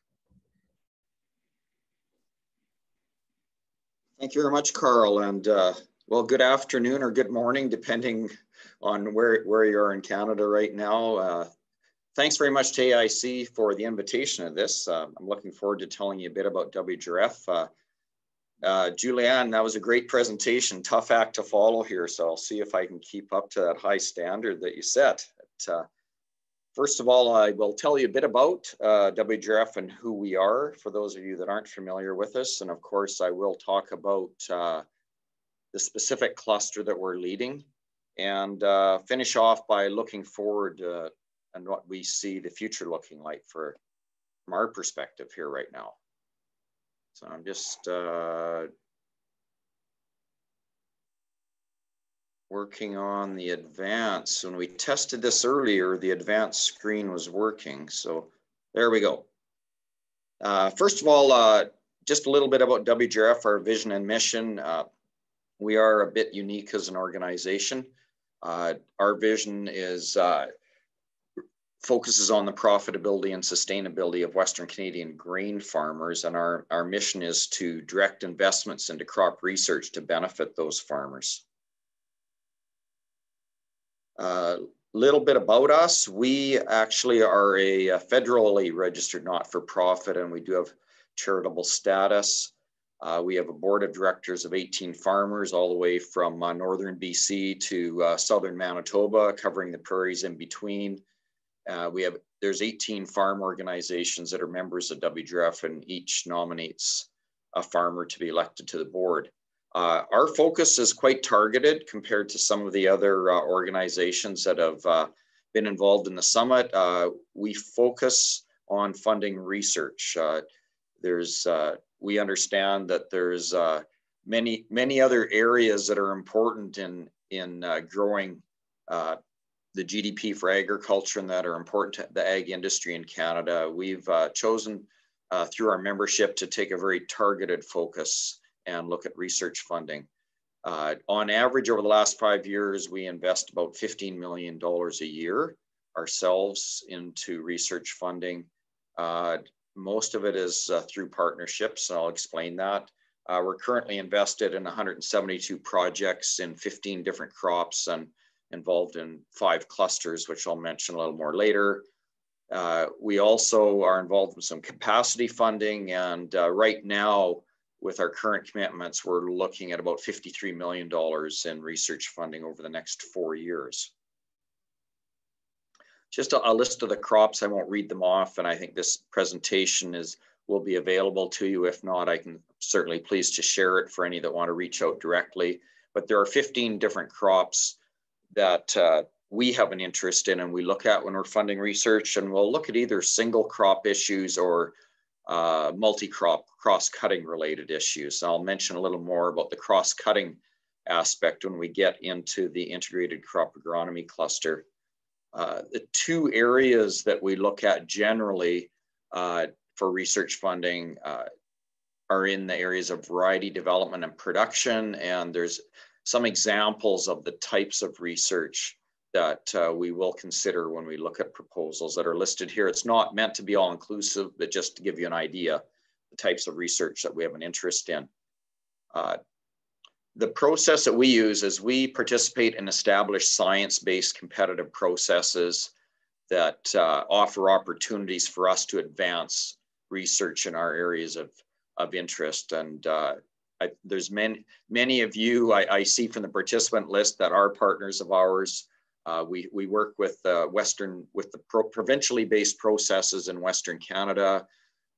Speaker 6: Thank you very much, Karl. And uh, well, good afternoon or good morning, depending on where, where you are in Canada right now. Uh, thanks very much to AIC for the invitation of this. Uh, I'm looking forward to telling you a bit about WGRF. Uh, uh, Julianne, that was a great presentation, tough act to follow here. So I'll see if I can keep up to that high standard that you set. But, uh, first of all, I will tell you a bit about uh, WGRF and who we are for those of you that aren't familiar with us. And of course, I will talk about uh, the specific cluster that we're leading and uh, finish off by looking forward uh, and what we see the future looking like for from our perspective here right now. So I'm just working on the advance. When we tested this earlier, the advanced screen was working. So there we go. Uh, first of all, uh, just a little bit about WGRF, our vision and mission. Uh, we are a bit unique as an organization. Uh, our vision is uh, focuses on the profitability and sustainability of Western Canadian grain farmers. And our, our mission is to direct investments into crop research to benefit those farmers. A uh, little bit about us. We actually are a, federally registered not-for-profit and we do have charitable status. Uh, we have a board of directors of 18 farmers all the way from uh, northern BC to uh, southern Manitoba, covering the prairies in between. Uh, we have there's 18 farm organizations that are members of WGRF and each nominates a farmer to be elected to the board. Uh, our focus is quite targeted compared to some of the other uh, organizations that have uh, been involved in the summit. Uh, we focus on funding research. Uh, there's we understand that there's many many other areas that are important in in growing the GDP for agriculture and that are important to the ag industry in Canada. We've uh, chosen uh, through our membership to take a very targeted focus and look at research funding. Uh, on average, over the last five years, we invest about $15 million a year ourselves into research funding. Uh, most of it is uh, through partnerships, and I'll explain that. Uh, we're currently invested in 172 projects in 15 different crops and involved in five clusters, which I'll mention a little more later. Uh, we also are involved in some capacity funding. And uh, right now, with our current commitments, we're looking at about $53 million in research funding over the next four years. Just a, a list of the crops, I won't read them off. And I think this presentation is will be available to you. If not, I can certainly please to share it for any that want to reach out directly. But there are 15 different crops that uh, we have an interest in and we look at when we're funding research and we'll look at either single crop issues or uh, multi-crop cross-cutting related issues. I'll mention a little more about the cross-cutting aspect when we get into the integrated crop agronomy cluster. Uh, the two areas that we look at generally uh, for research funding uh, are in the areas of variety development and production. And there's some examples of the types of research that uh, we will consider when we look at proposals that are listed here. It's not meant to be all inclusive, but just to give you an idea, the types of research that we have an interest in. Uh, the process that we use is we participate in established science-based competitive processes that uh, offer opportunities for us to advance research in our areas of, of interest. And uh, I, there's many, many of you I, I, see from the participant list that are partners of ours. Uh, we, we work with uh, Western, with the pro, provincially based processes in Western Canada.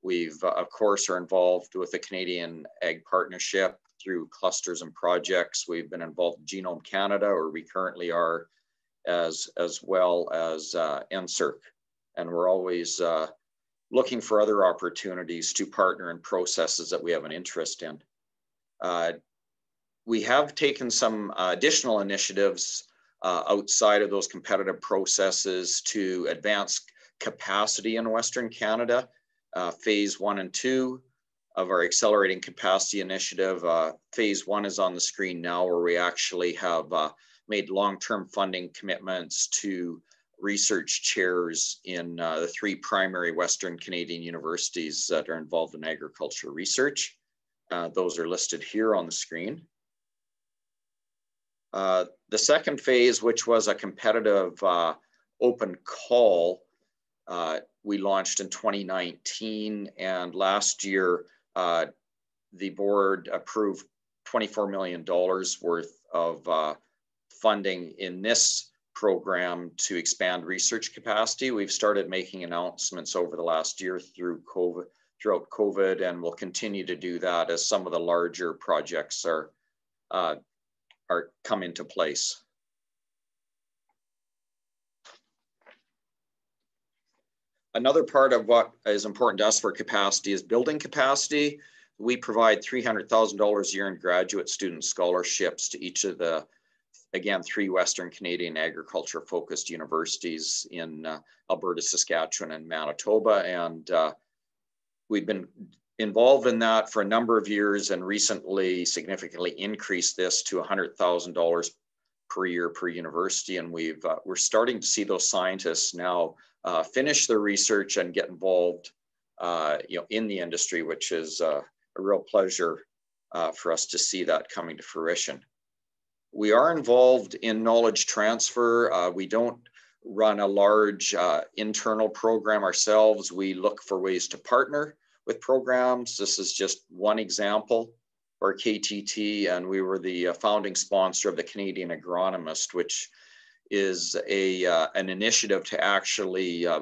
Speaker 6: We've, uh, of course, are involved with the Canadian Ag Partnership through clusters and projects. We've been involved in Genome Canada, or we currently are, as, as well as uh, NSERC. And we're always uh, looking for other opportunities to partner in processes that we have an interest in. Uh, we have taken some uh, additional initiatives uh, outside of those competitive processes to advance capacity in Western Canada. Uh, phase one and two of our accelerating capacity initiative. Uh, phase one is on the screen now where we actually have uh, made long-term funding commitments to research chairs in uh, the three primary Western Canadian universities that are involved in agriculture research. Uh, those are listed here on the screen. Uh, the second phase, which was a competitive uh, open call, uh, we launched in 2019 and last year uh, the board approved $24 million worth of funding in this program to expand research capacity. We've started making announcements over the last year through COVID, throughout COVID, and we'll continue to do that as some of the larger projects are, uh, are come into place. Another part of what is important to us for capacity is building capacity. We provide $300,000 a year in graduate student scholarships to each of the again, three Western Canadian agriculture focused universities in uh, Alberta, Saskatchewan, and Manitoba. And uh, we've been involved in that for a number of years and recently significantly increased this to $100,000 per year per university. And we've, uh, we're starting to see those scientists now uh, finish their research and get involved uh, you know, in the industry, which is uh, a real pleasure for us to see that coming to fruition. We are involved in knowledge transfer. Uh, we don't run a large uh, internal program ourselves. We look for ways to partner with programs. This is just one example our KTT, and we were the uh, founding sponsor of the Canadian Agronomist, which is a uh, an initiative to actually uh,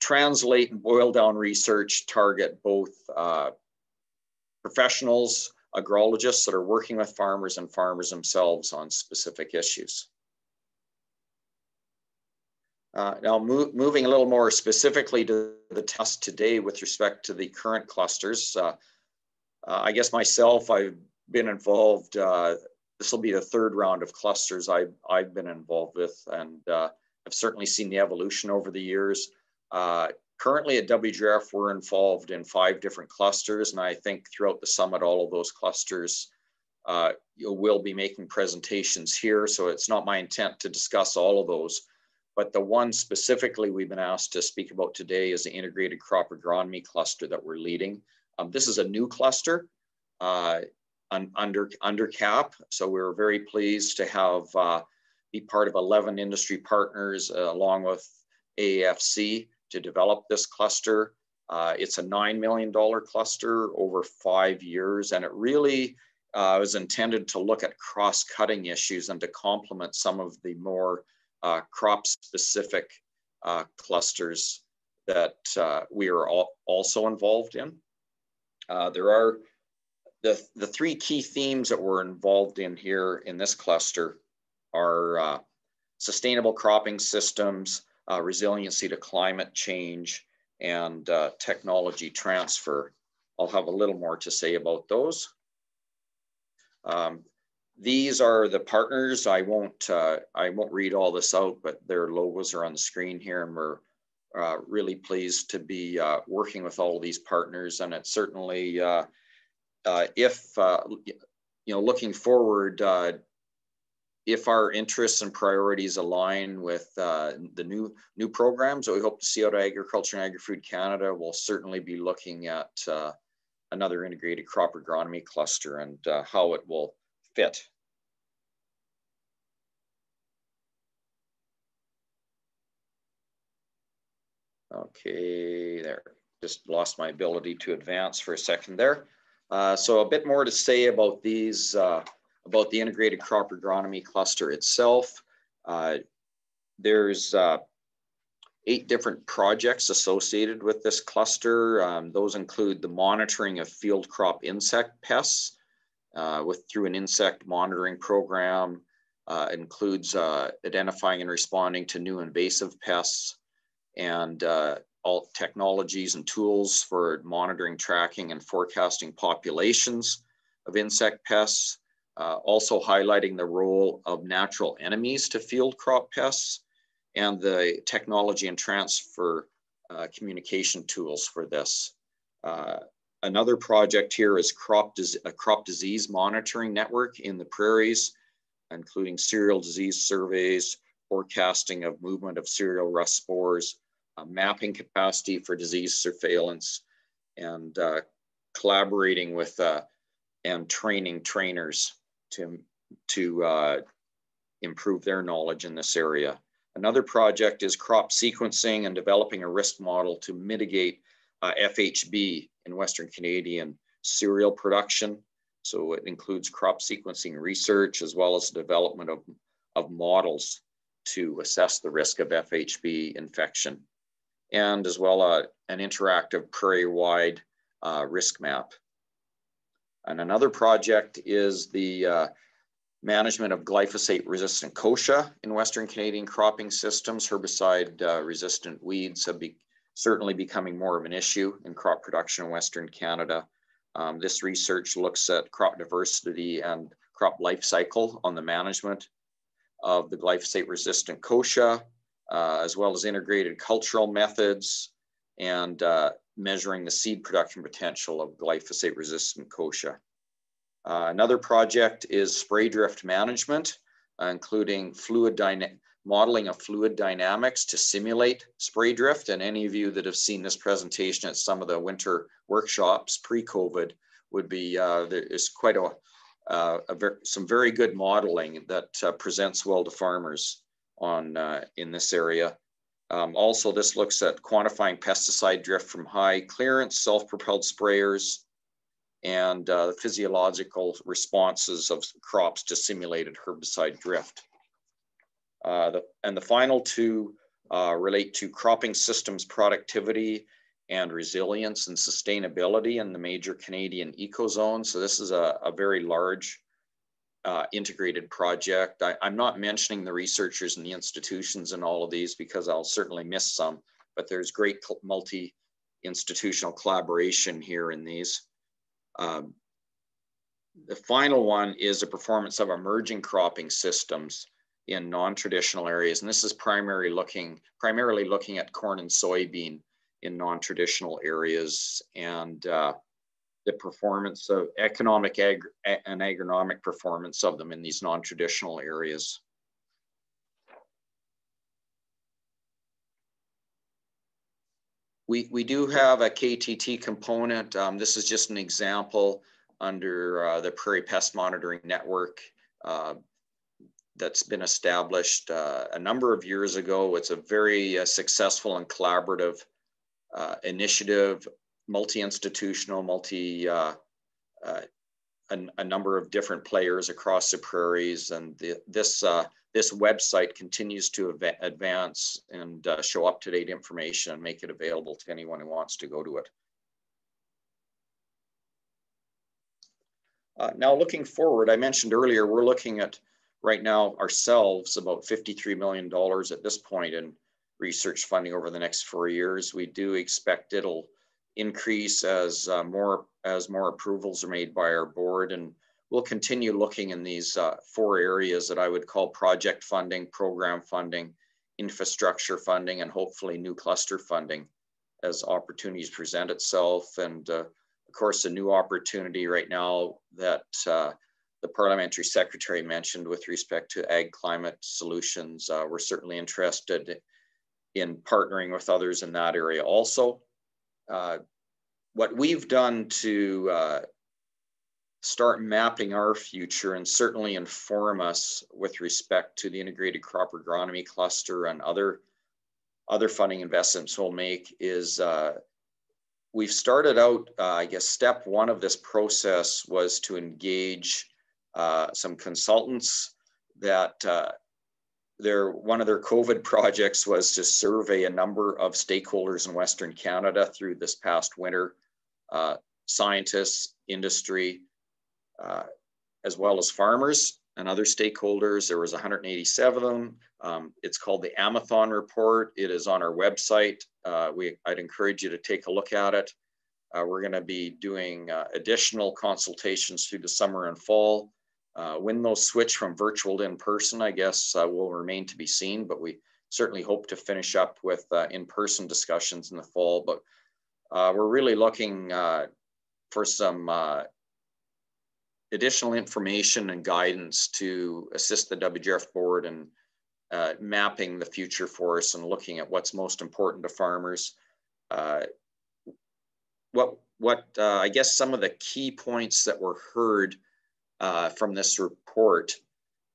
Speaker 6: translate and boil down research, target both uh, professionals agrologists that are working with farmers and farmers themselves on specific issues. Uh, now, mo moving a little more specifically to the test today with respect to the current clusters, uh, uh, I guess myself, I've been involved, uh, this will be the third round of clusters I've, I've been involved with, and uh, I've certainly seen the evolution over the years. Currently at WGRF, we're involved in five different clusters, and I think throughout the summit, all of those clusters uh, you will be making presentations here. So it's not my intent to discuss all of those, but the one specifically we've been asked to speak about today is the integrated crop agronomy cluster that we're leading. Um, this is a new cluster uh, un under, under CAP. So we're very pleased to have uh, be part of 11 industry partners uh, along with AAFC to develop this cluster. Uh, it's a $9 million cluster over five years, and it really uh, was intended to look at cross-cutting issues and to complement some of the more uh, crop-specific uh, clusters that uh, we are also involved in. Uh, there are the, the three key themes that we're involved in here in this cluster are sustainable cropping systems, uh, resiliency to climate change, and uh, technology transfer. I'll have a little more to say about those. Um, these are the partners. I won't uh, I won't read all this out, but their logos are on the screen here, and we're uh, really pleased to be uh, working with all of these partners. And it's certainly uh, if you know looking forward, if our interests and priorities align with uh, the new new programs that we hope to see out of Agriculture and Agri-Food Canada, we'll certainly be looking at uh, another integrated crop agronomy cluster and uh, how it will fit. Okay, there, just lost my ability to advance for a second there. Uh, so a bit more to say about these uh, about the integrated crop agronomy cluster itself. Uh, there's uh, eight different projects associated with this cluster. Um, those include the monitoring of field crop insect pests uh, with through an insect monitoring program. Uh, includes uh, identifying and responding to new invasive pests and uh, all technologies and tools for monitoring, tracking, and forecasting populations of insect pests uh, also highlighting the role of natural enemies to field crop pests and the technology and transfer uh, communication tools for this. Uh, another project here is crop a crop disease monitoring network in the prairies, including cereal disease surveys, forecasting of movement of cereal rust spores, uh, mapping capacity for disease surveillance, and uh, collaborating with uh, and training trainers to, to uh, improve their knowledge in this area. Another project is crop sequencing and developing a risk model to mitigate uh, FHB in Western Canadian cereal production. So it includes crop sequencing research as well as the development of, of models to assess the risk of FHB infection and as well uh, an interactive prairie-wide uh, risk map. And another project is the uh, management of glyphosate-resistant kochia in Western Canadian cropping systems. Herbicide-resistant uh, weeds have be certainly becoming more of an issue in crop production in Western Canada. Um, this research looks at crop diversity and crop life cycle on the management of the glyphosate-resistant kochia, uh, as well as integrated cultural methods and uh, measuring the seed production potential of glyphosate resistant kochia. Uh, another project is spray drift management, uh, including fluid modeling of fluid dynamics to simulate spray drift. And any of you that have seen this presentation at some of the winter workshops pre-COVID would be, uh, there is quite a, uh, a ver some very good modeling that uh, presents well to farmers on uh, in this area. Um, also, this looks at quantifying pesticide drift from high clearance self-propelled sprayers and uh, physiological responses of crops to simulated herbicide drift. Uh, the, and the final two uh, relate to cropping systems productivity and resilience and sustainability in the major Canadian ecozones. So this is a, a very large uh, integrated project. I, am not mentioning the researchers and the institutions in all of these because I'll certainly miss some, but there's great multi-institutional collaboration here in these. Um, the final one is the performance of emerging cropping systems in non-traditional areas. And this is primarily looking, primarily looking at corn and soybean in non-traditional areas. And uh, the performance of economic ag and agronomic performance of them in these non-traditional areas. We, we do have a KTT component. Um, this is just an example under uh, the Prairie Pest Monitoring Network uh, that's been established uh, a number of years ago. It's a very uh, successful and collaborative uh, initiative multi-institutional, multi, uh, uh, a, a, number of different players across the prairies. And the, this, uh, this website continues to advance and show up-to-date information and make it available to anyone who wants to go to it. Now looking forward, I mentioned earlier, we're looking at right now ourselves about $53 million at this point in research funding over the next four years. We do expect it'll increase as uh, more as more approvals are made by our board and we'll continue looking in these uh, four areas that I would call project funding, program funding, infrastructure funding, and hopefully new cluster funding as opportunities present itself. And uh, of course, a new opportunity right now that uh, the parliamentary secretary mentioned with respect to ag climate solutions. Uh, we're certainly interested in partnering with others in that area also. Uh, what we've done to uh, start mapping our future and certainly inform us with respect to the integrated crop agronomy cluster and other other funding investments we'll make is uh, we've started out, uh, I guess step one of this process was to engage uh, some consultants that uh, their one of their COVID projects was to survey a number of stakeholders in Western Canada through this past winter, uh, scientists, industry, uh, as well as farmers and other stakeholders. There was 187 of them. Um, it's called the Amathon report. It is on our website. Uh, we, I'd encourage you to take a look at it. Uh, we're going to be doing uh, additional consultations through the summer and fall. Uh, when those switch from virtual to in-person, I guess uh, will remain to be seen, but we certainly hope to finish up with uh, in-person discussions in the fall. But uh, we're really looking uh, for some uh, additional information and guidance to assist the WGRF board in mapping the future for us and looking at what's most important to farmers. What what I guess some of the key points that were heard uh, from this report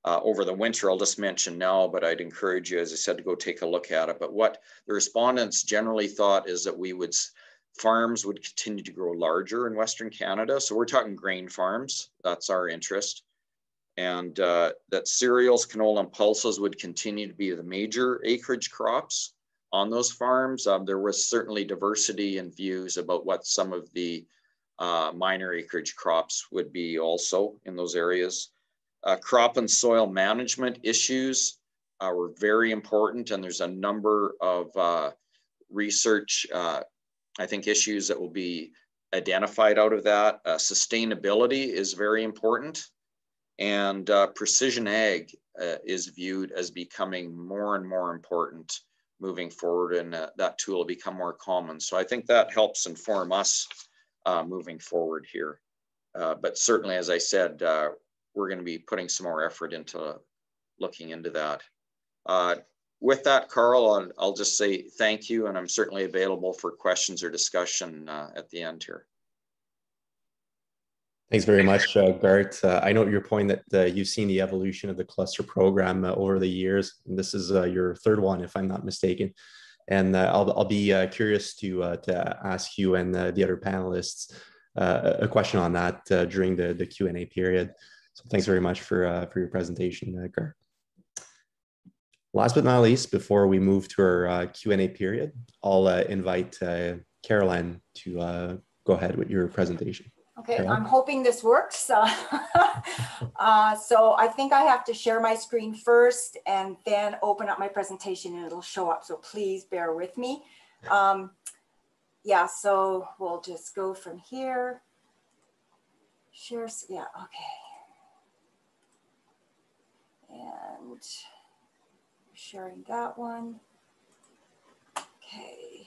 Speaker 6: uh, over the winter, I'll just mention now, but I'd encourage you, as I said, to go take a look at it. But what the respondents generally thought is that we would, farms would continue to grow larger in Western Canada. So we're talking grain farms, that's our interest. And uh, that cereals, canola, and pulses would continue to be the major acreage crops on those farms. Um, there was certainly diversity in views about what some of the uh, minor acreage crops would be also in those areas. Uh, crop and soil management issues uh, were very important, and there's a number of uh, research, uh, I think, issues that will be identified out of that. Uh, sustainability is very important, and precision ag is viewed as becoming more and more important moving forward and that tool will become more common. So I think that helps inform us uh, moving forward here. Uh, but certainly, as I said, uh, we're going to be putting some more effort into looking into that. Uh, with that, Karl, I'll, I'll, just say thank you, and I'm certainly available for questions or discussion uh, at the end here.
Speaker 1: Thanks very much, uh, Garth. Uh, I know your point that uh, you've seen the evolution of the cluster program uh, over the years. And this is uh, your third one, if I'm not mistaken. And uh, I'll, I'll be uh, curious to, uh, to ask you and uh, the other panelists a question on that during the, the Q&A period. So thanks very much for, for your presentation, Garth. Last but not least, before we move to our Q&A period, I'll invite Carol Ann to go ahead with your presentation.
Speaker 7: Okay, I'm hoping this works. Uh, uh, so I think I have to share my screen first and then open up my presentation and it'll show up. So please bear with me. Um, yeah, so we'll just go from here. Share, yeah, okay. And sharing that one. Okay.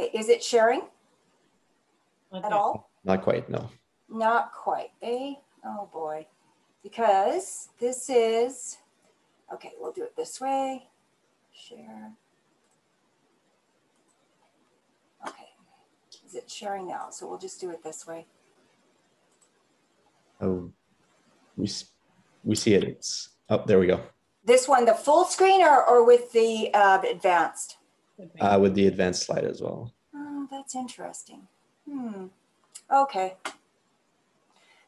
Speaker 7: Okay, is it sharing okay. at all?
Speaker 1: Not quite, no.
Speaker 7: Not quite, eh? Oh boy. Because this is, okay, we'll do it this way. Share. Okay, is it sharing now? So we'll just do it this way.
Speaker 1: Oh, we, we see it. It's, oh, there we go.
Speaker 7: This one, the full screen or, or with the uh, advanced?
Speaker 1: Uh, with the advanced slide as well.
Speaker 7: Oh, that's interesting. Hmm. Okay.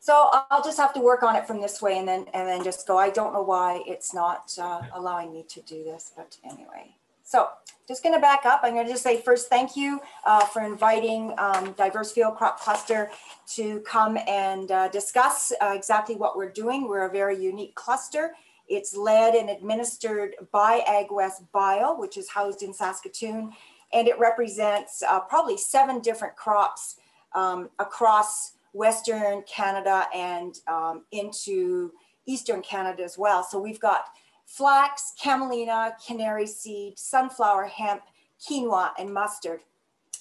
Speaker 7: So I'll just have to work on it from this way and then and then just go. I don't know why it's not uh, allowing me to do this, but anyway. So just going to back up. I'm going to just say first, thank you uh, for inviting um, Diverse Field Crop Cluster to come and uh, discuss uh, exactly what we're doing. We're a very unique cluster it's led and administered by Ag-West Bio, which is housed in Saskatoon, and it represents uh, probably seven different crops um, across Western Canada and um, into Eastern Canada as well. So we've got flax, camelina, canary seed, sunflower, hemp, quinoa, and mustard.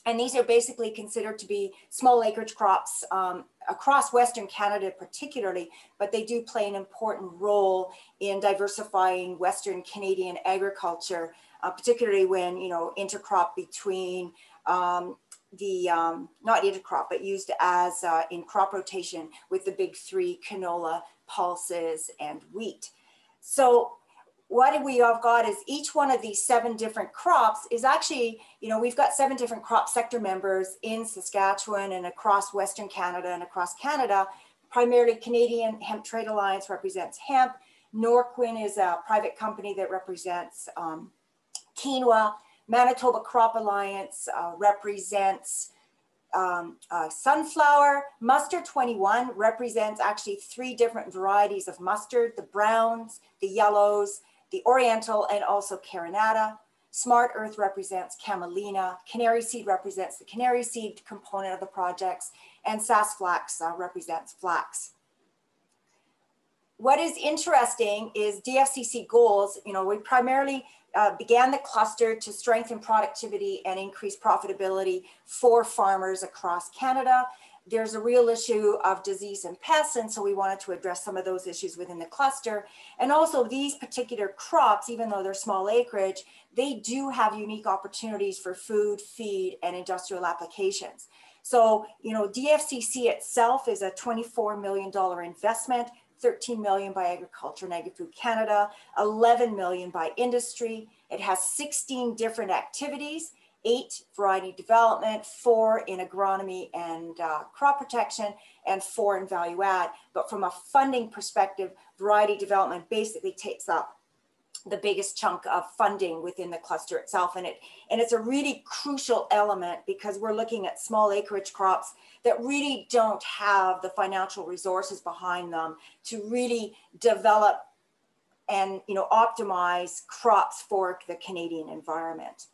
Speaker 7: And these are basically considered to be small acreage crops um, across Western Canada particularly, but they do play an important role in diversifying Western Canadian agriculture, uh, particularly when, you know, intercrop between um, the, um, not intercrop, but used as uh, in crop rotation with the big three, canola, pulses, and wheat. So what we have got is each one of these seven different crops is actually, you know, we've got seven different crop sector members in Saskatchewan and across Western Canada and across Canada. Primarily Canadian Hemp Trade Alliance represents hemp. Norquin is a private company that represents um, quinoa. Manitoba Crop Alliance uh, represents um, uh, sunflower. Mustard 21 represents actually three different varieties of mustard, the browns, the yellows, the Oriental and also Carinata. Smart Earth represents Camelina. Canary Seed represents the canary seed component of the projects. And SaskFlax uh, represents flax. What is interesting is DFCC goals, you know, we primarily uh, began the cluster to strengthen productivity and increase profitability for farmers across Canada. There's a real issue of disease and pests. And so we wanted to address some of those issues within the cluster. And also these particular crops, even though they're small acreage, they do have unique opportunities for food, feed, and industrial applications. So, you know, DFCC itself is a $24 million investment, 13 million by Agriculture and Agri-Food Canada, 11 million by industry. It has 16 different activities, eight variety development, four in agronomy and uh, crop protection, and four in value add. But from a funding perspective, variety development basically takes up the biggest chunk of funding within the cluster itself. And, it, and it's a really crucial element because we're looking at small acreage crops that really don't have the financial resources behind them to really develop and you know, optimize crops for the Canadian environment.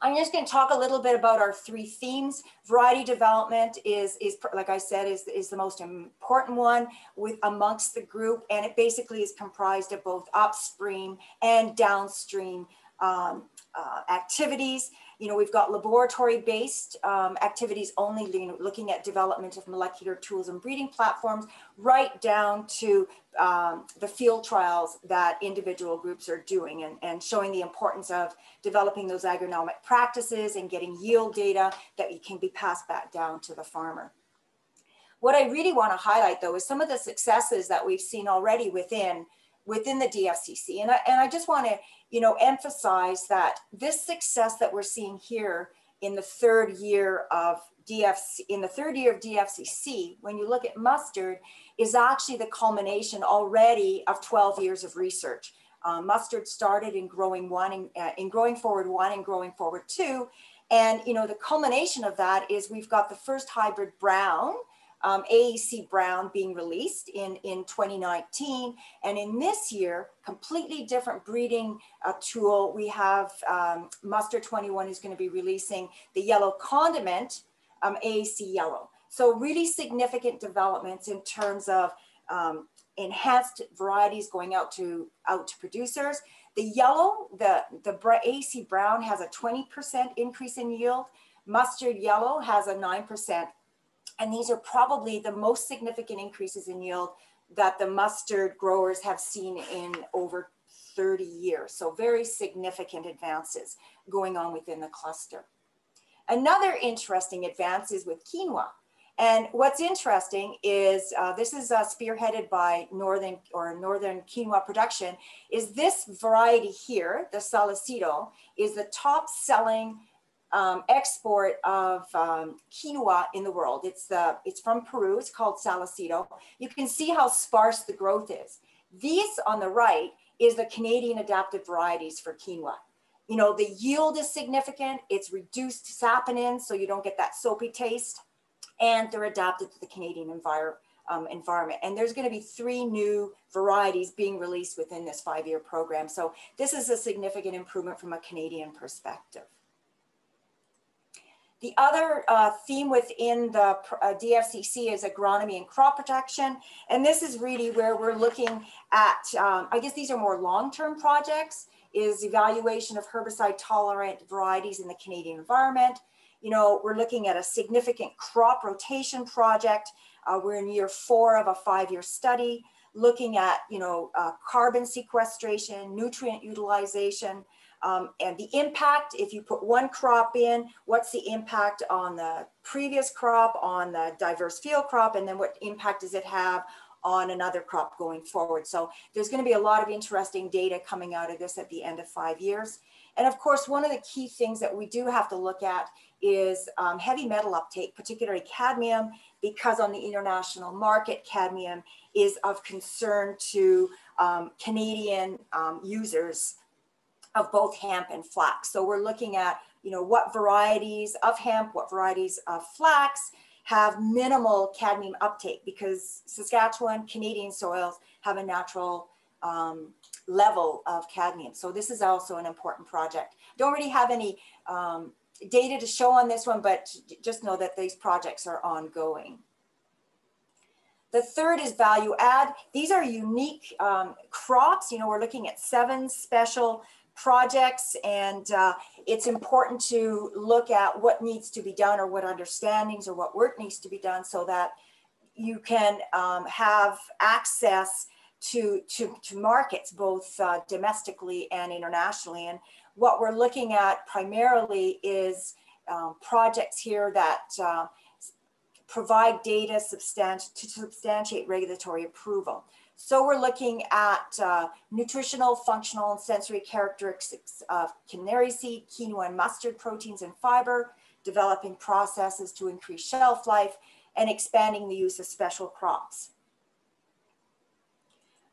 Speaker 7: I'm just going to talk a little bit about our three themes. Variety development is, is like I said, is, is the most important one with amongst the group. And it basically is comprised of both upstream and downstream um, uh, activities. You know, we've got laboratory-based um, activities only looking at development of molecular tools and breeding platforms, right down to um, the field trials that individual groups are doing and, and showing the importance of developing those agronomic practices and getting yield data that can be passed back down to the farmer. What I really want to highlight though is some of the successes that we've seen already within within the DFCC. And I, and I just want to, you know, emphasize that this success that we're seeing here in the third year of DFC, in the third year of DFCC, when you look at mustard, is actually the culmination already of 12 years of research. Um, mustard started in growing one, uh, in growing forward one and growing forward two. And, you know, the culmination of that is we've got the first hybrid brown, um, AEC Brown being released in, in 2019. And in this year, completely different breeding uh, tool, we have um, Mustard 21 is going to be releasing the yellow condiment um, AEC Yellow. So really significant developments in terms of um, enhanced varieties going out to, out to producers. The yellow, the, the AEC Brown has a 20% increase in yield. Mustard yellow has a 9% and these are probably the most significant increases in yield that the mustard growers have seen in over 30 years. So very significant advances going on within the cluster. Another interesting advance is with quinoa. And what's interesting is uh, this is uh, spearheaded by Northern or Northern Quinoa Production. Is this variety here, the Salcedo, is the top selling um, export of um, quinoa in the world. It's, the, it's from Peru, it's called Salcedo. You can see how sparse the growth is. These on the right is the Canadian adapted varieties for quinoa. You know, the yield is significant, it's reduced saponin, so you don't get that soapy taste, and they're adapted to the Canadian um, environment. And there's gonna be three new varieties being released within this five-year program. So this is a significant improvement from a Canadian perspective. The other uh, theme within the uh, DFCC is agronomy and crop protection. And this is really where we're looking at, um, I guess these are more long-term projects, is evaluation of herbicide tolerant varieties in the Canadian environment. You know, we're looking at a significant crop rotation project. Uh, we're in year four of a five-year study, looking at, you know, uh, carbon sequestration, nutrient utilization, um, and the impact, if you put one crop in, what's the impact on the previous crop, on the diverse field crop, and then what impact does it have on another crop going forward. So there's going to be a lot of interesting data coming out of this at the end of five years. And of course, one of the key things that we do have to look at is um, heavy metal uptake, particularly cadmium, because on the international market, cadmium is of concern to um, Canadian um, users of both hemp and flax. So we're looking at, you know, what varieties of hemp, what varieties of flax have minimal cadmium uptake because Saskatchewan, Canadian soils have a natural um, level of cadmium. So this is also an important project. Don't really have any um, data to show on this one, but just know that these projects are ongoing. The third is value add. These are unique um, crops. You know, we're looking at seven special projects and uh, it's important to look at what needs to be done or what understandings or what work needs to be done so that you can um, have access to, to, to markets both uh, domestically and internationally. And what we're looking at primarily is um, projects here that uh, provide data substanti to substantiate regulatory approval. So we're looking at uh, nutritional, functional, and sensory characteristics of canary seed, quinoa, and mustard proteins and fiber, developing processes to increase shelf life, and expanding the use of special crops.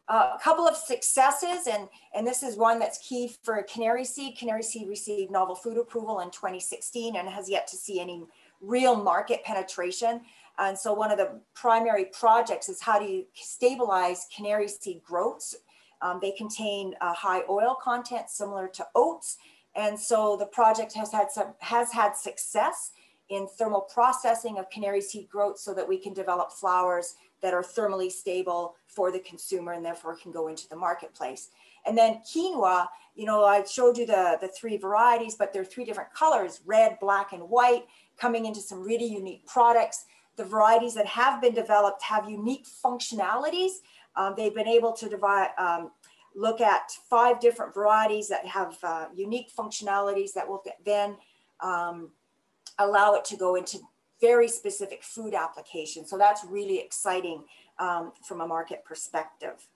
Speaker 7: Uh, a couple of successes, and, and this is one that's key for canary seed. Canary seed received novel food approval in 2016 and has yet to see any real market penetration. And so one of the primary projects is how do you stabilize canary seed groats? Um, they contain a high oil content similar to oats. And so the project has had some, has had success in thermal processing of canary seed groats so that we can develop flours that are thermally stable for the consumer and therefore can go into the marketplace. And then quinoa, you know, I showed you the, the three varieties, but there are three different colors, red, black, and white, coming into some really unique products. The varieties that have been developed have unique functionalities. Um, they've been able to divide, um, look at five different varieties that have uh, unique functionalities that will then um, allow it to go into very specific food applications. So that's really exciting um, from a market perspective.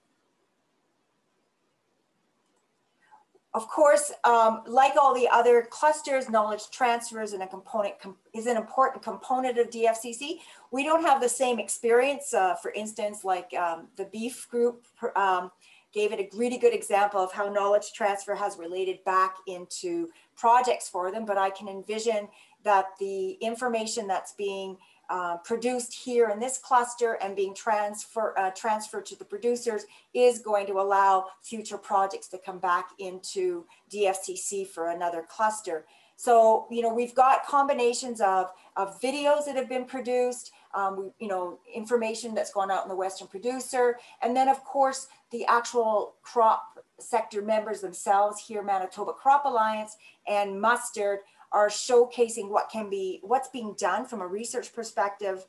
Speaker 7: Of course, um, like all the other clusters, knowledge transfer is, component, is an important component of DFCC. We don't have the same experience, uh, for instance, like um, the beef group um, gave it a really good example of how knowledge transfer has related back into projects for them, but I can envision that the information that's being uh, produced here in this cluster and being transfer, uh, transferred to the producers is going to allow future projects to come back into DFCC for another cluster. So, you know, we've got combinations of, of videos that have been produced, um, you know, information that's gone out in the Western producer, and then of course, the actual crop sector members themselves here, Manitoba Crop Alliance and Mustard are showcasing what can be, what's being done from a research perspective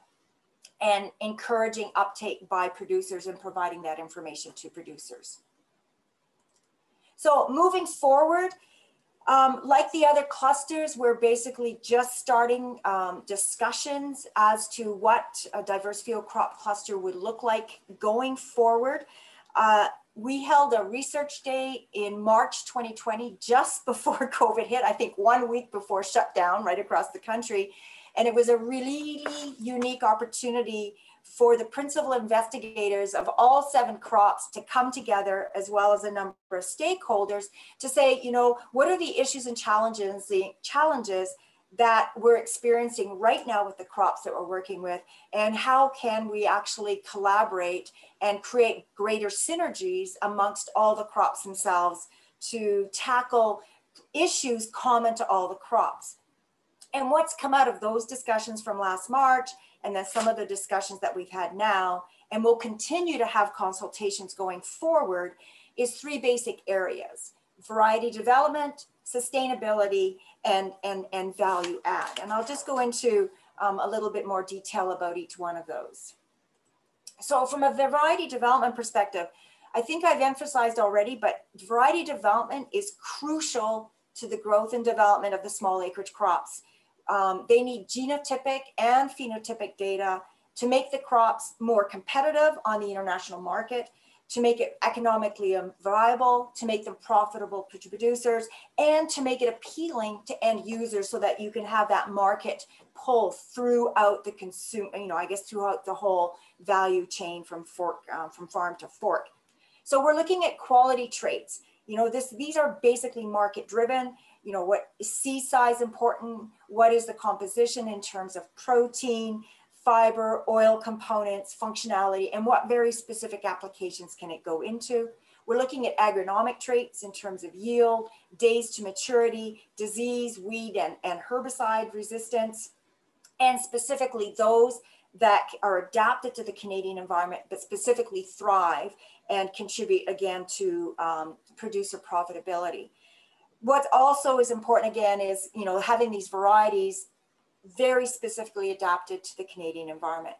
Speaker 7: and encouraging uptake by producers and providing that information to producers. So moving forward, um, like the other clusters, we're basically just starting um, discussions as to what a diverse field crop cluster would look like going forward. Uh, we held a research day in March 2020, just before COVID hit, I think one week before shutdown right across the country. And it was a really unique opportunity for the principal investigators of all seven crops to come together, as well as a number of stakeholders, to say, you know, what are the issues and challenges, the challenges that we're experiencing right now with the crops that we're working with and how can we actually collaborate and create greater synergies amongst all the crops themselves to tackle issues common to all the crops. And what's come out of those discussions from last March and then some of the discussions that we've had now and we'll continue to have consultations going forward is three basic areas, variety development, sustainability, and, and, and value add. And I'll just go into um, a little bit more detail about each one of those. So from a variety development perspective, I think I've emphasized already, but variety development is crucial to the growth and development of the small acreage crops. Um, they need genotypic and phenotypic data to make the crops more competitive on the international market to make it economically um, viable, to make them profitable to producers, and to make it appealing to end users so that you can have that market pull throughout the consumer, you know, I guess throughout the whole value chain from fork, uh, from farm to fork. So we're looking at quality traits. You know, this these are basically market driven. You know, what seed size important? What is the composition in terms of protein? Fiber, oil components, functionality, and what very specific applications can it go into. We're looking at agronomic traits in terms of yield, days to maturity, disease, weed, and, and herbicide resistance, and specifically those that are adapted to the Canadian environment, but specifically thrive and contribute again to um, producer profitability. what also is important again is, you know, having these varieties very specifically adapted to the Canadian environment.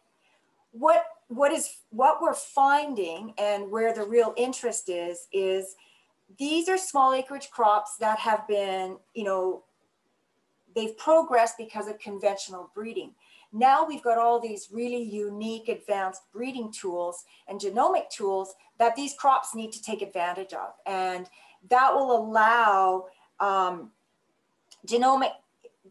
Speaker 7: What, what is, what we're finding and where the real interest is, is these are small acreage crops that have been, you know, they've progressed because of conventional breeding. Now we've got all these really unique advanced breeding tools and genomic tools that these crops need to take advantage of. And that will allow um, genomic,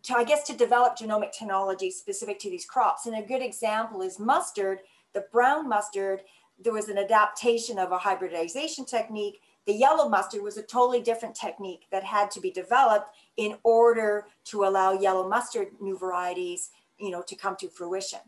Speaker 7: to, I guess, to develop genomic technology specific to these crops. And a good example is mustard, the brown mustard, there was an adaptation of a hybridization technique. The yellow mustard was a totally different technique that had to be developed in order to allow yellow mustard new varieties you know, to come to fruition.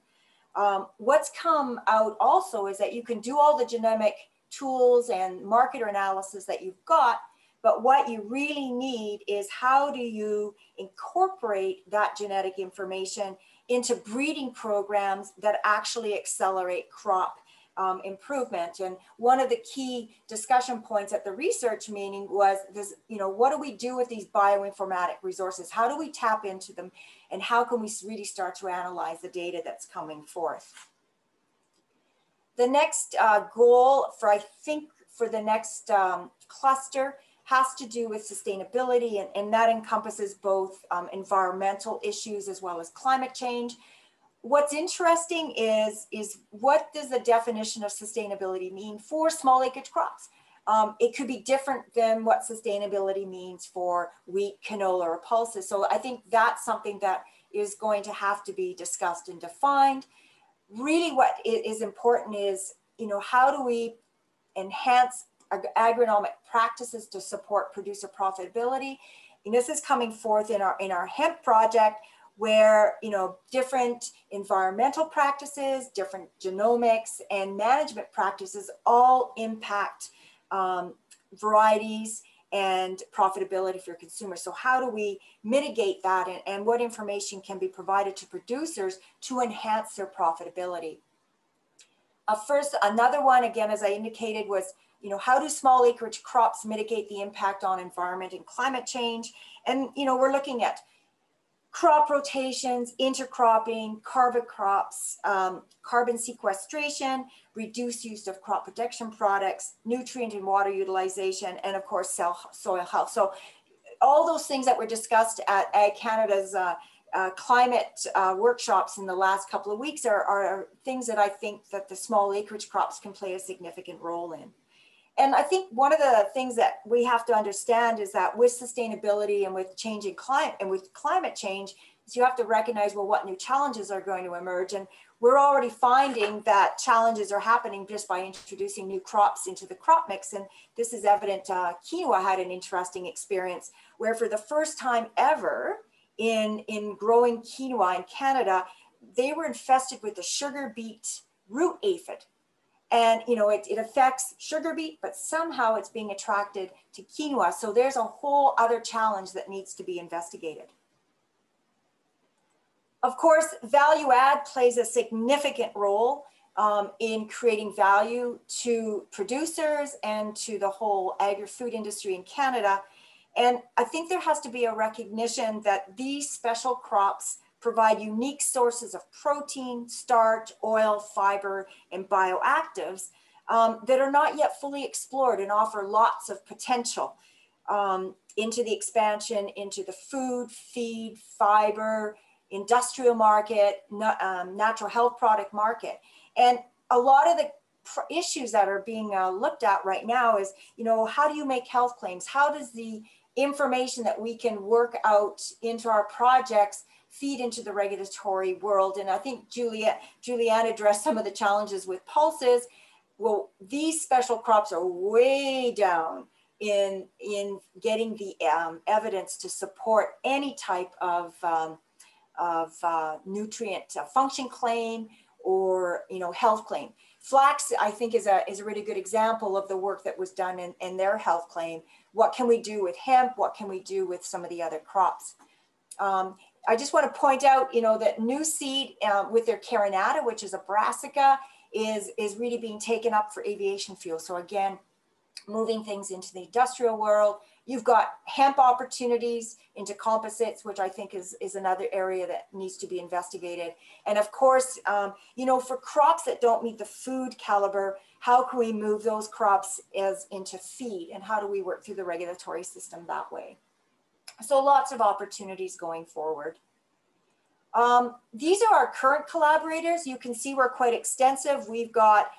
Speaker 7: Um, what's come out also is that you can do all the genomic tools and marker analysis that you've got, but what you really need is how do you incorporate that genetic information into breeding programs that actually accelerate crop um, improvement. And one of the key discussion points at the research meeting was this, you know, what do we do with these bioinformatic resources? How do we tap into them? And how can we really start to analyze the data that's coming forth? The next uh, goal for, I think, for the next um, cluster has to do with sustainability, and, and that encompasses both um, environmental issues as well as climate change what's interesting is, is what does the definition of sustainability mean for small acreage crops? Um, it could be different than what sustainability means for wheat, canola, or pulses. So I think that's something that is going to have to be discussed and defined. Really what is important is, you know, how do we enhance ag agronomic practices to support producer profitability? And this is coming forth in our, in our hemp project, where you know different environmental practices, different genomics and management practices all impact um, varieties and profitability for consumers. So how do we mitigate that and, and what information can be provided to producers to enhance their profitability? Uh, first, another one, again, as I indicated, was you know, how do small acreage crops mitigate the impact on environment and climate change? And, you know, we're looking at crop rotations, intercropping, carbon crops, um, carbon sequestration, reduced use of crop protection products, nutrient and water utilization, and of course, soil health. So all those things that were discussed at Ag Canada's uh, uh, climate uh, workshops in the last couple of weeks are, are things that I think that the small acreage crops can play a significant role in. And I think one of the things that we have to understand is that with sustainability and with changing climate and with climate change, is you have to recognize well what new challenges are going to emerge. And we're already finding that challenges are happening just by introducing new crops into the crop mix. And this is evident. Uh, quinoa had an interesting experience where for the first time ever in, in growing quinoa in Canada, they were infested with the sugar beet root aphid and you know it, it affects sugar beet but somehow it's being attracted to quinoa. So there's a whole other challenge that needs to be investigated. Of course value add plays a significant role um, in creating value to producers and to the whole agri-food industry in canada. And i think there has to be a recognition that these special crops provide unique sources of protein, starch, oil, fiber, and bioactives um, that are not yet fully explored and offer lots of potential um, into the expansion into the food, feed, fiber, industrial market, um, natural health product market. And a lot of the issues that are being uh, looked at right now is, you know, how do you make health claims? How does the information that we can work out into our projects feed into the regulatory world. And I think Julia, Julianne addressed some of the challenges with pulses. Well, these special crops are way down in, in getting the um, evidence to support any type of, um, of uh, nutrient uh, function claim or you know health claim. Flax, I think, is a, is a really good example of the work that was done in, in their health claim. What can we do with hemp? What can we do with some of the other crops? Um, I just want to point out, you know, that Nuseed uh, with their Carinata, which is a brassica, is, is really being taken up for aviation fuel. So again, moving things into the industrial world, You've got hemp opportunities into composites, which I think is, is another area that needs to be investigated. And of course, um, you know, for crops that don't meet the food caliber, how can we move those crops as into feed and how do we work through the regulatory system that way? So lots of opportunities going forward. Um, these are our current collaborators. You can see we're quite extensive. We've got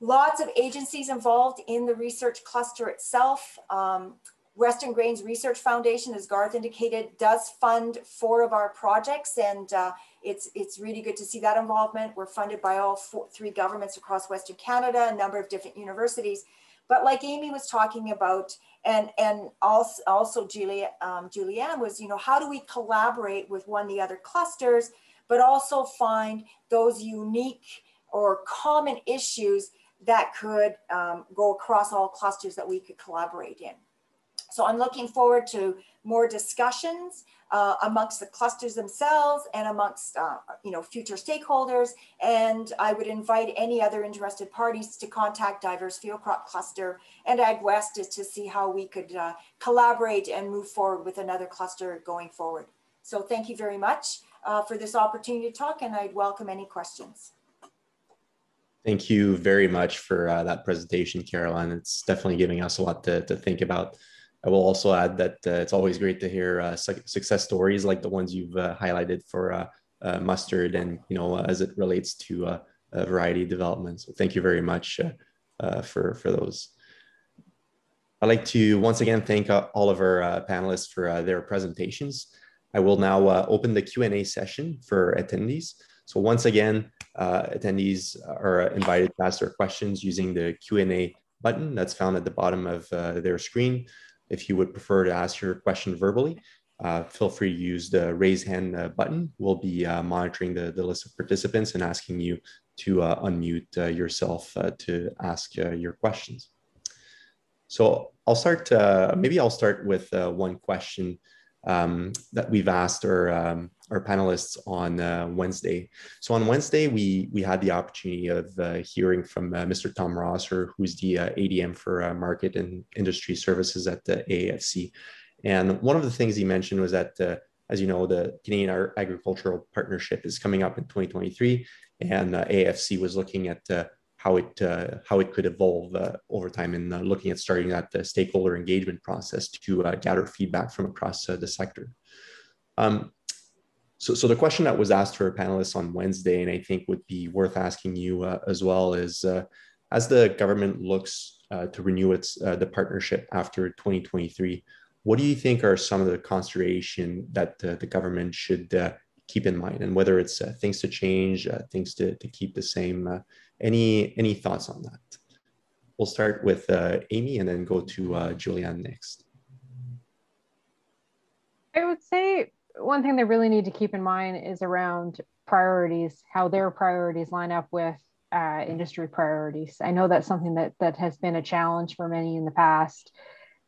Speaker 7: lots of agencies involved in the research cluster itself. Um, Western Grains Research Foundation, as Garth indicated, does fund four of our projects, and uh, it's it's really good to see that involvement. We're funded by all four, three governments across Western Canada, a number of different universities. But like Amy was talking about, and and also also Julia um, Julianne was, you know, how do we collaborate with one of the other clusters, but also find those unique or common issues that could um, go across all clusters that we could collaborate in. So I'm looking forward to more discussions uh, amongst the clusters themselves and amongst uh, you know future stakeholders. And I would invite any other interested parties to contact Diverse Field Crop Cluster and Ag West to see how we could uh, collaborate and move forward with another cluster going forward. So thank you very much uh, for this opportunity to talk and I'd welcome any questions.
Speaker 1: Thank you very much for uh, that presentation, Carol Ann. It's definitely giving us a lot to, to think about. I will also add that uh, it's always great to hear uh, su success stories like the ones you've uh, highlighted for uh, uh, mustard and, you know, as it relates to a variety development. So thank you very much for, for those. I'd like to once again thank all of our panelists for their presentations. I will now open the Q&A session for attendees. So once again, attendees are invited to ask their questions using the Q&A button that's found at the bottom of their screen. If you would prefer to ask your question verbally, uh, feel free to use the raise hand uh, button. We'll be uh, monitoring the, the list of participants and asking you to uh, unmute uh, yourself uh, to ask your questions. So I'll start, maybe I'll start with one question um, that we've asked our, um, our panelists on uh, Wednesday. So on Wednesday, we, we had the opportunity of uh, hearing from uh, Mr. Tom Rosser, who's the uh, ADM for uh, Market and Industry Services at the AAFC. And one of the things he mentioned was that, uh, as you know, the Canadian Agricultural Partnership is coming up in 2023, and AAFC was looking at how it uh, how it could evolve uh, over time and uh, looking at starting that the stakeholder engagement process to uh, gather feedback from across uh, the sector. Um, so, so the question that was asked for our panelists on Wednesday, and I think would be worth asking you uh, as well, is as the government looks to renew its the partnership after 2023, what do you think are some of the consideration that the government should keep in mind, and whether it's things to change, things to, to keep the same any any thoughts on that? We'll start with uh, Amy and then go to uh, Julianne next.
Speaker 3: I would say one thing they really need to keep in mind is around priorities, how their priorities line up with uh, industry priorities. I know that's something that that has been a challenge for many in the past.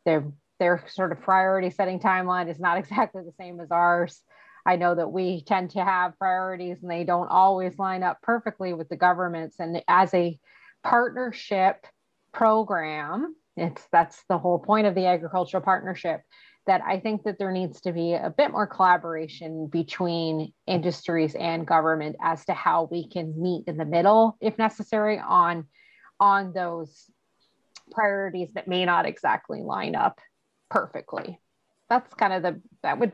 Speaker 3: Their their sort of priority setting timeline is not exactly the same as ours. I know that we tend to have priorities and they don't always line up perfectly with the governments. And as a partnership program, it's that's the whole point of the agricultural partnership that I think that there needs to be a bit more collaboration between industries and government as to how we can meet in the middle, if necessary, on on those priorities that may not exactly line up perfectly that's kind of the that would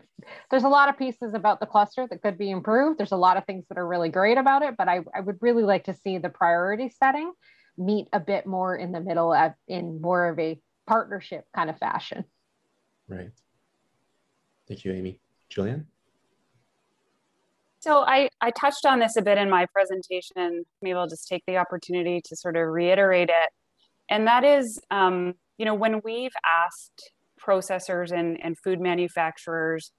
Speaker 3: there's a lot of pieces about the cluster that could be improved. There's a lot of things that are really great about it but i, I would really like to see the priority setting meet a bit more in the middle of, in more of a partnership kind of fashion.
Speaker 1: Right. Thank you amy. Julianne
Speaker 5: so I, I touched on this a bit in my presentation. Maybe I'll just take the opportunity to sort of reiterate it. And that is, um, you know, when we've asked processors and, and food manufacturers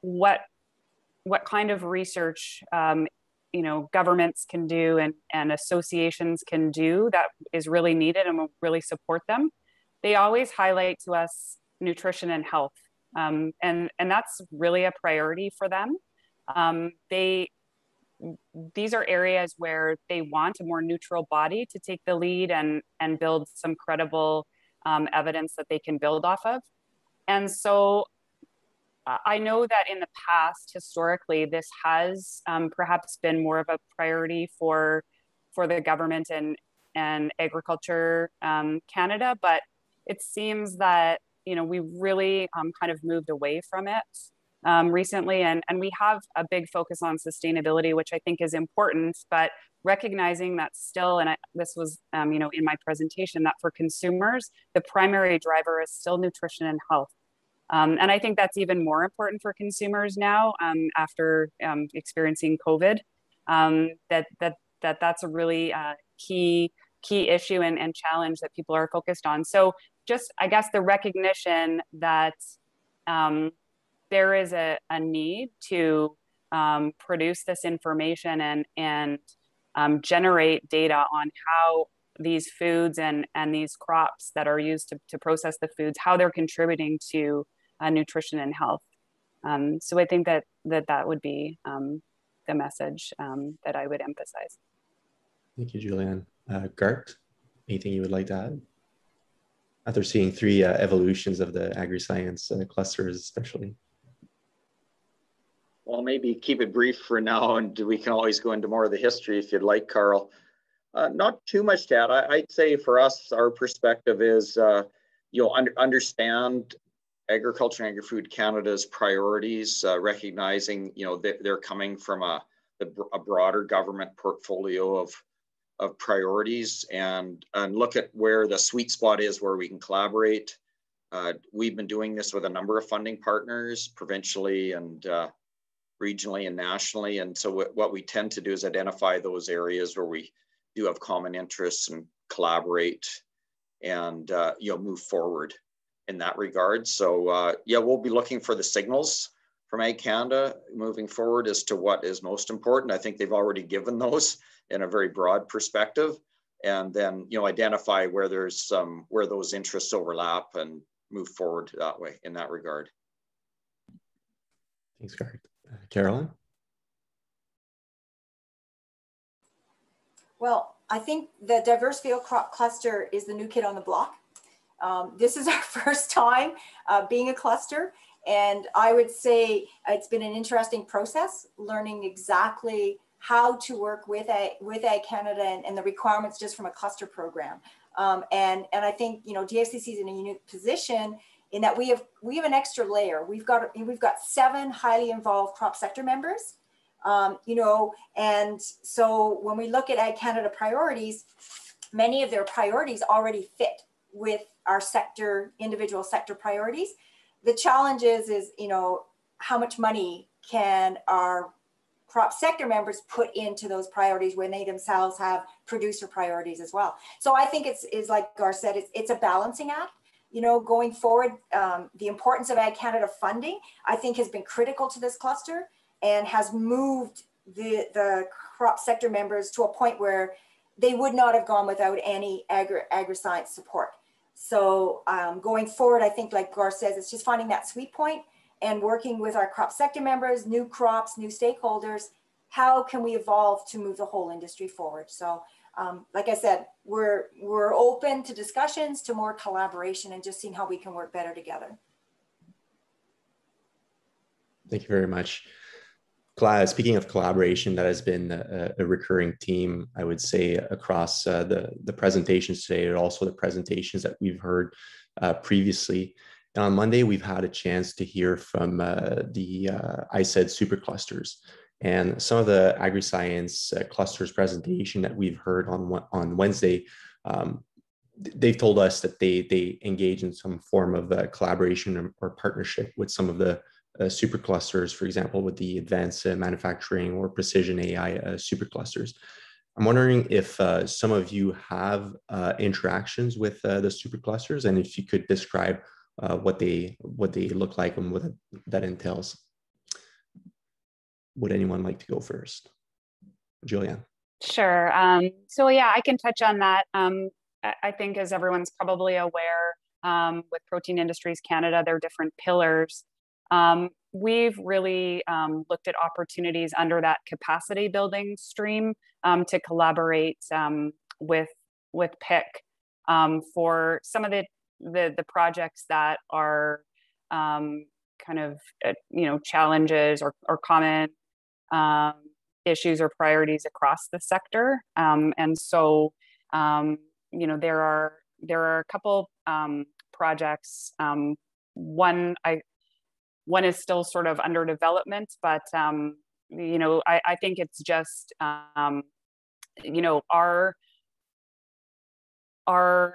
Speaker 5: what what kind of research um, you know governments can do and, and associations can do that is really needed and will really support them. They always highlight to us nutrition and health um, and and that's really a priority for them. Um, they these are areas where they want a more neutral body to take the lead and and build some credible um, evidence that they can build off of and so I know that in the past, historically, this has um, perhaps been more of a priority for for the government and and agriculture um, Canada, but it seems that you know we really um, kind of moved away from it um, recently, and and we have a big focus on sustainability, which I think is important, but recognizing that still, and I, this was um, you know in my presentation, that for consumers, the primary driver is still nutrition and health. Um, and I think that's even more important for consumers now um, after um, experiencing COVID. Um, that that that that's a really uh, key key issue and, and challenge that people are focused on. So just I guess the recognition that there is a, a need to um, produce this information and and generate data on how these foods and and these crops that are used to, to process the foods how they're contributing to uh, nutrition and health. Um, so I think that that that would be um, the message um, that I would emphasize.
Speaker 1: Thank you, Julianne. Uh, Garth, anything you would like to add? After seeing three uh, evolutions of the agri-science uh, clusters, especially.
Speaker 6: Well, maybe keep it brief for now, and we can always go into more of the history if you'd like, Karl. Uh, not too much to add. I, would say for us, our perspective is, uh, you know, un understand Agriculture and Agri-Food Canada's priorities, uh, recognizing you know that they're coming from a, a broader government portfolio of of priorities and and look at where the sweet spot is where we can collaborate. Uh, we've been doing this with a number of funding partners, provincially and uh, regionally and nationally. And so what we tend to do is identify those areas where we do have common interests and collaborate and uh, you know move forward in that regard. So uh, yeah, we'll be looking for the signals from A Canada moving forward as to what is most important. I think they've already given those in a very broad perspective, and then you know identify where there's some where those interests overlap and move forward that way in that regard.
Speaker 1: Thanks, Garth. Carol Ann.
Speaker 7: Well, I think the diverse field crop cluster is the new kid on the block. Um, this is our first time uh, being a cluster. And I would say it's been an interesting process, learning exactly how to work with a with Ag Canada and, and the requirements just from a cluster program. Um, and, and I think, you know, DFCC is in a unique position in that we have, we have an extra layer. We've got, we've got seven highly involved crop sector members, um, you know, and so when we look at Ag Canada priorities, many of their priorities already fit with our sector, individual sector priorities. The challenge is, is you know, how much money can our crop sector members put into those priorities when they themselves have producer priorities as well. So I think it's is like Garth said, it's it's a balancing act. You know, going forward, um, the importance of Ag Canada funding, I think, has been critical to this cluster and has moved the the crop sector members to a point where they would not have gone without any agri agri science support. So um, going forward, I think like Garth says, it's just finding that sweet point and working with our crop sector members, new crops, new stakeholders. How can we evolve to move the whole industry forward? So um, like I said, we're, we're open to discussions, to more collaboration and just seeing how we can work better together.
Speaker 1: Thank you very much speaking of collaboration, that has been a, a recurring theme, I would say, across uh, the, the presentations today, and also the presentations that we've heard uh, previously. And on Monday, we've had a chance to hear from uh, the uh, ISED superclusters. And some of the agri-science uh, clusters presentation that we've heard on, on Wednesday, um, they've told us that they, they engage in some form of uh, collaboration or, or partnership with some of the uh, superclusters, for example, with the advanced uh, manufacturing or precision AI uh, superclusters. I'm wondering if uh, some of you have interactions with the superclusters, and if you could describe what they what they look like and what that entails. Would anyone like to go first, Julianne?
Speaker 5: Sure. Um, so yeah, I can touch on that. Um, I think, as everyone's probably aware, um, with Protein Industries Canada, there are different pillars um, we've really um, looked at opportunities under that capacity building stream um, to collaborate with with PIC for some of the, the, the projects that are kind of uh, you know challenges or, or common um, issues or priorities across the sector. Um, and so um, you know there are there are a couple um, projects. Um, one i one is still sort of under development but um, you know I, I think it's just you know our our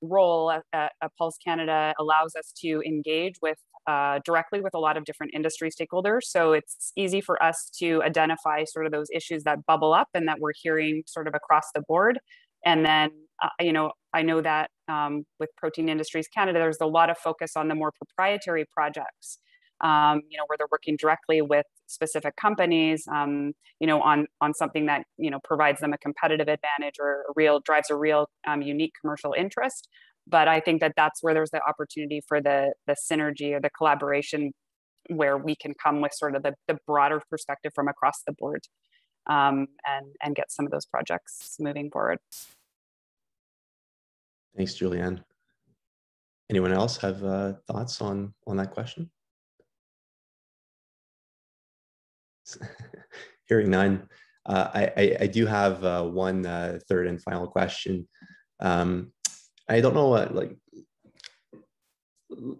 Speaker 5: role at, at, Pulse Canada allows us to engage with uh, directly with a lot of different industry stakeholders. So it's easy for us to identify sort of those issues that bubble up and that we're hearing sort of across the board. And then, uh, you know, I know that um, with Protein Industries Canada, there's a lot of focus on the more proprietary projects, um, you know, where they're working directly with specific companies, um, you know, on on something that you know provides them a competitive advantage or a real drives a real um, unique commercial interest but i think that that's where there's the opportunity for the the synergy or the collaboration where we can come with sort of the, the broader perspective from across the board um, and and get some of those projects moving forward.
Speaker 1: Thanks julianne. Anyone else have uh, thoughts on on that question? Hearing none uh, I, I, I do have uh, one uh, third and final question. Um, I don't know what like.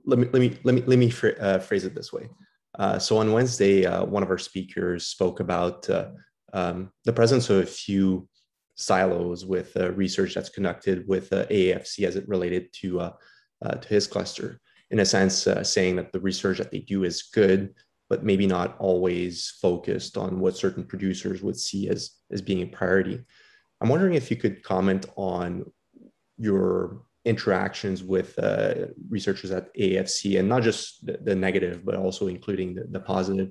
Speaker 1: Let me let me let me let me uh, phrase it this way. Uh, so on Wednesday, uh, one of our speakers spoke about uh, um, the presence of a few silos with uh, research that's conducted with uh, AAFC as it related to to his cluster. In a sense, saying that the research that they do is good, but maybe not always focused on what certain producers would see as as being a priority. I'm wondering if you could comment on your interactions with uh, researchers at AFC and not just the, the negative, but also including the, the, positive.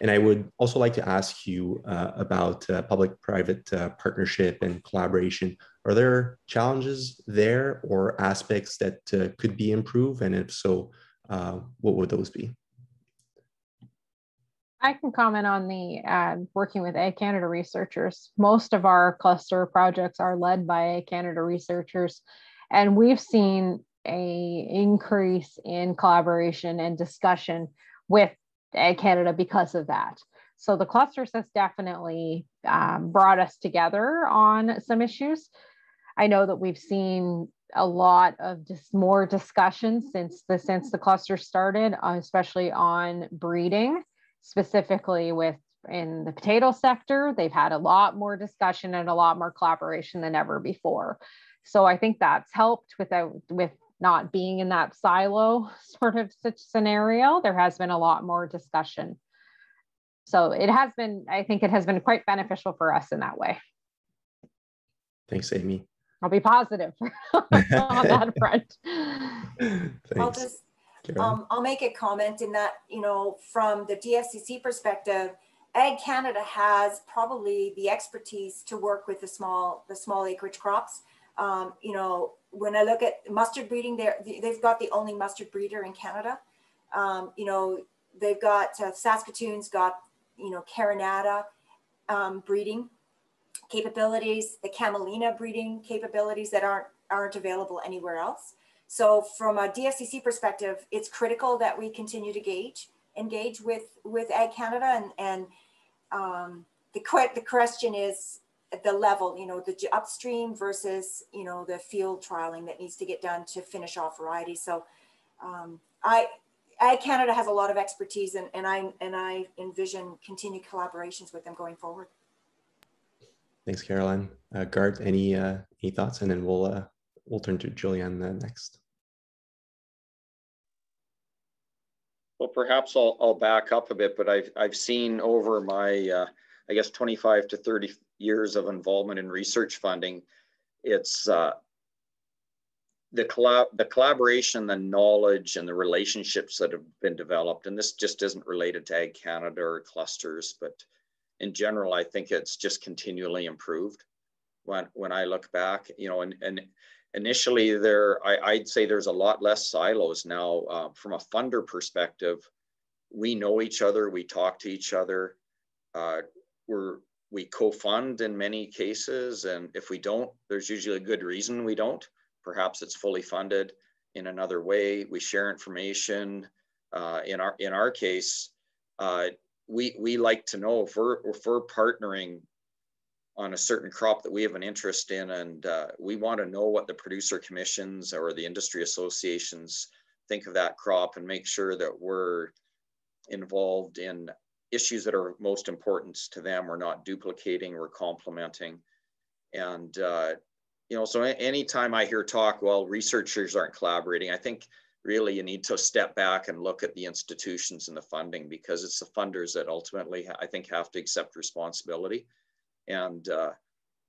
Speaker 1: And I would also like to ask you uh, about uh, public-private uh, partnership and collaboration. Are there challenges there or aspects that uh, could be improved? And if so, uh, what would those be?
Speaker 3: I can comment on the uh, working with Ag Canada researchers. Most of our cluster projects are led by Ag Canada researchers, and we've seen a increase in collaboration and discussion with Ag Canada because of that. So the clusters has definitely um, brought us together on some issues. I know that we've seen a lot of just more discussion since the since the cluster started, uh, especially on breeding specifically with in the potato sector, they've had a lot more discussion and a lot more collaboration than ever before. So I think that's helped without with not being in that silo sort of such scenario. There has been a lot more discussion. So it has been, I think it has been quite beneficial for us in that way.
Speaker 1: Thanks, Amy.
Speaker 3: I'll be positive on that front.
Speaker 7: Thanks. I'll just um, I'll make a comment in that, you know, from the DFCC perspective, Ag Canada has probably the expertise to work with the small, the small acreage crops. Um, you know, when I look at mustard breeding, they they've got the only mustard breeder in Canada. Um, you know, they've got uh, Saskatoon's got, you know, Carinata um, breeding capabilities, the Camelina breeding capabilities that aren't aren't available anywhere else. So from a DFCC perspective, it's critical that we continue to gauge, engage with, with Ag Canada and, and um, the, the question is the level, you know, the upstream versus, you know, the field trialing that needs to get done to finish off varieties. So um, I, Ag Canada has a lot of expertise and, and, I, and I envision continued collaborations with them going forward.
Speaker 1: Thanks, Carol Ann. Uh, Garth, any, uh, any thoughts? And then we'll, uh, we'll turn to Julianne uh, next.
Speaker 6: Well, perhaps I'll, I'll back up a bit, but I've, I've seen over my, uh, I guess, 25 to 30 years of involvement in research funding, it's uh, the, collab the collaboration, the knowledge, and the relationships that have been developed. And this just isn't related to Ag Canada or clusters, but in general, I think it's just continually improved. When, when I look back, you know, and, and initially there, I, would say there's a lot less silos now uh, from a funder perspective. We know each other, we talk to each other. Uh, we're, we co-fund in many cases. And if we don't, there's usually a good reason we don't. Perhaps it's fully funded. in another way. We share information. Uh, in our in our case, uh, we we like to know if we're if we're partnering on a certain crop that we have an interest in, and uh, we want to know what the producer commissions or the industry associations think of that crop, and make sure that we're involved in issues that are most important to them. We're not duplicating, we're complementing. And, uh, you know, so anytime I hear talk, well, researchers aren't collaborating, I think really you need to step back and look at the institutions and the funding because it's the funders that ultimately, I think, have to accept responsibility. And, uh,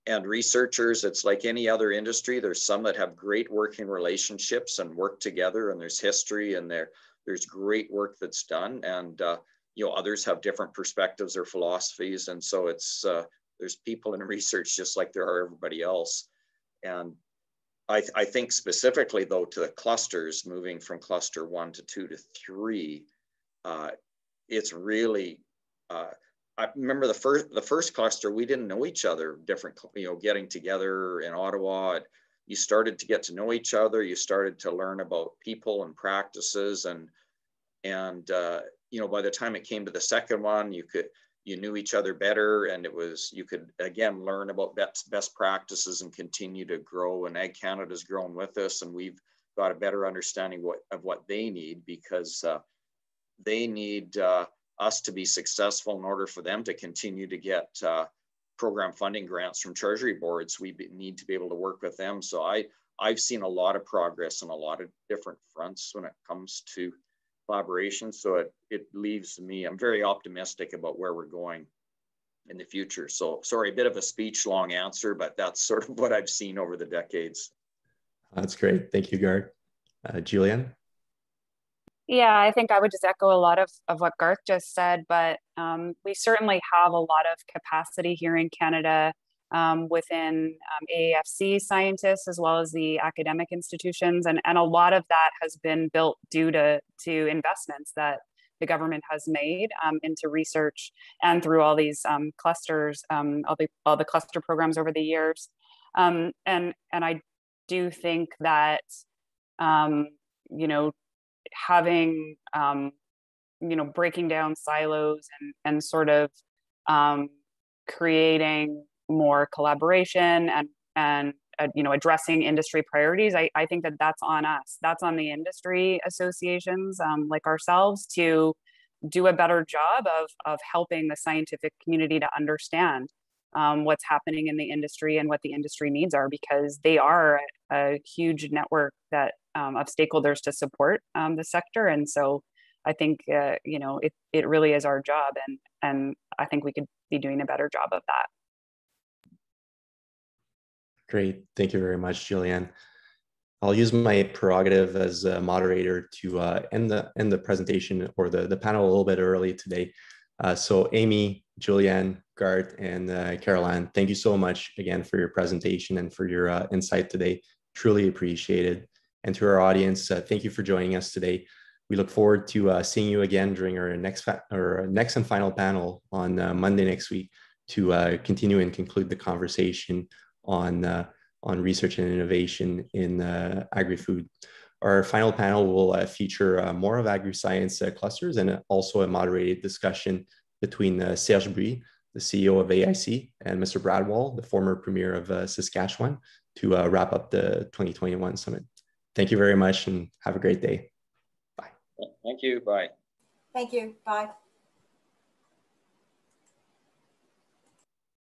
Speaker 6: and researchers, it's like any other industry. There's some that have great working relationships and work together, and there's history and there, there's great work that's done. And uh, you know others have different perspectives or philosophies and so it's uh, there's people in research just like there are everybody else and I, th I think specifically though to the clusters moving from cluster one to two to three uh, it's really uh, I remember the first the first cluster we didn't know each other different you know getting together in Ottawa. You started to get to know each other. You started to learn about people and practices and and uh, you know, by the time it came to the second one, you could, you knew each other better and it was, you could again, learn about best, best practices and continue to grow and Ag Canada's grown with us and we've got a better understanding what, of what they need because uh, they need uh, us to be successful in order for them to continue to get uh, program funding grants from treasury boards. We be, need to be able to work with them. So I, I've seen a lot of progress on a lot of different fronts when it comes to collaboration. So it, it leaves me, I'm very optimistic about where we're going in the future. So sorry, a bit of a speech long answer, but that's sort of what I've seen over the decades.
Speaker 1: That's great. Thank you, Garth. Uh, Julianne?
Speaker 5: Yeah, I think I would just echo a lot of, of what Garth just said, but um, we certainly have a lot of capacity here in Canada um, within um, AAFC scientists as well as the academic institutions. And, and a lot of that has been built due to, to investments that the government has made um, into research and through all these um, clusters, um, all, the, all the cluster programs over the years. Um, and, and I do think that, you know, having, you know, breaking down silos and, and sort of creating more collaboration and and uh, you know addressing industry priorities I, I think that that's on us. That's on the industry associations um, like ourselves to do a better job of of helping the scientific community to understand um, what's happening in the industry and what the industry needs are because they are a huge network that um, of stakeholders to support um, the sector and so I think uh, you know it, it really is our job and and I think we could be doing a better job of that.
Speaker 1: Great. Thank you very much, Julianne. I'll use my prerogative as a moderator to uh, end, the, end the presentation or the, the panel a little bit early today. Uh, so Amy, Julianne, Garth, and uh, Carol Ann, thank you so much again for your presentation and for your uh, insight today. Truly appreciated. And to our audience, uh, thank you for joining us today. We look forward to uh, seeing you again during our next or next and final panel on Monday next week to continue and conclude the conversation on, uh, on research and innovation in uh, agri-food. Our final panel will uh, feature uh, more of agri-science uh, clusters and also a moderated discussion between uh, Serge Buy, the CEO of AIC, and Mr. Brad Wall, the former Premier of Saskatchewan, to wrap up the 2021 summit. Thank you very much and have a great day. Bye.
Speaker 6: Thank you. Bye.
Speaker 7: Thank you. Bye.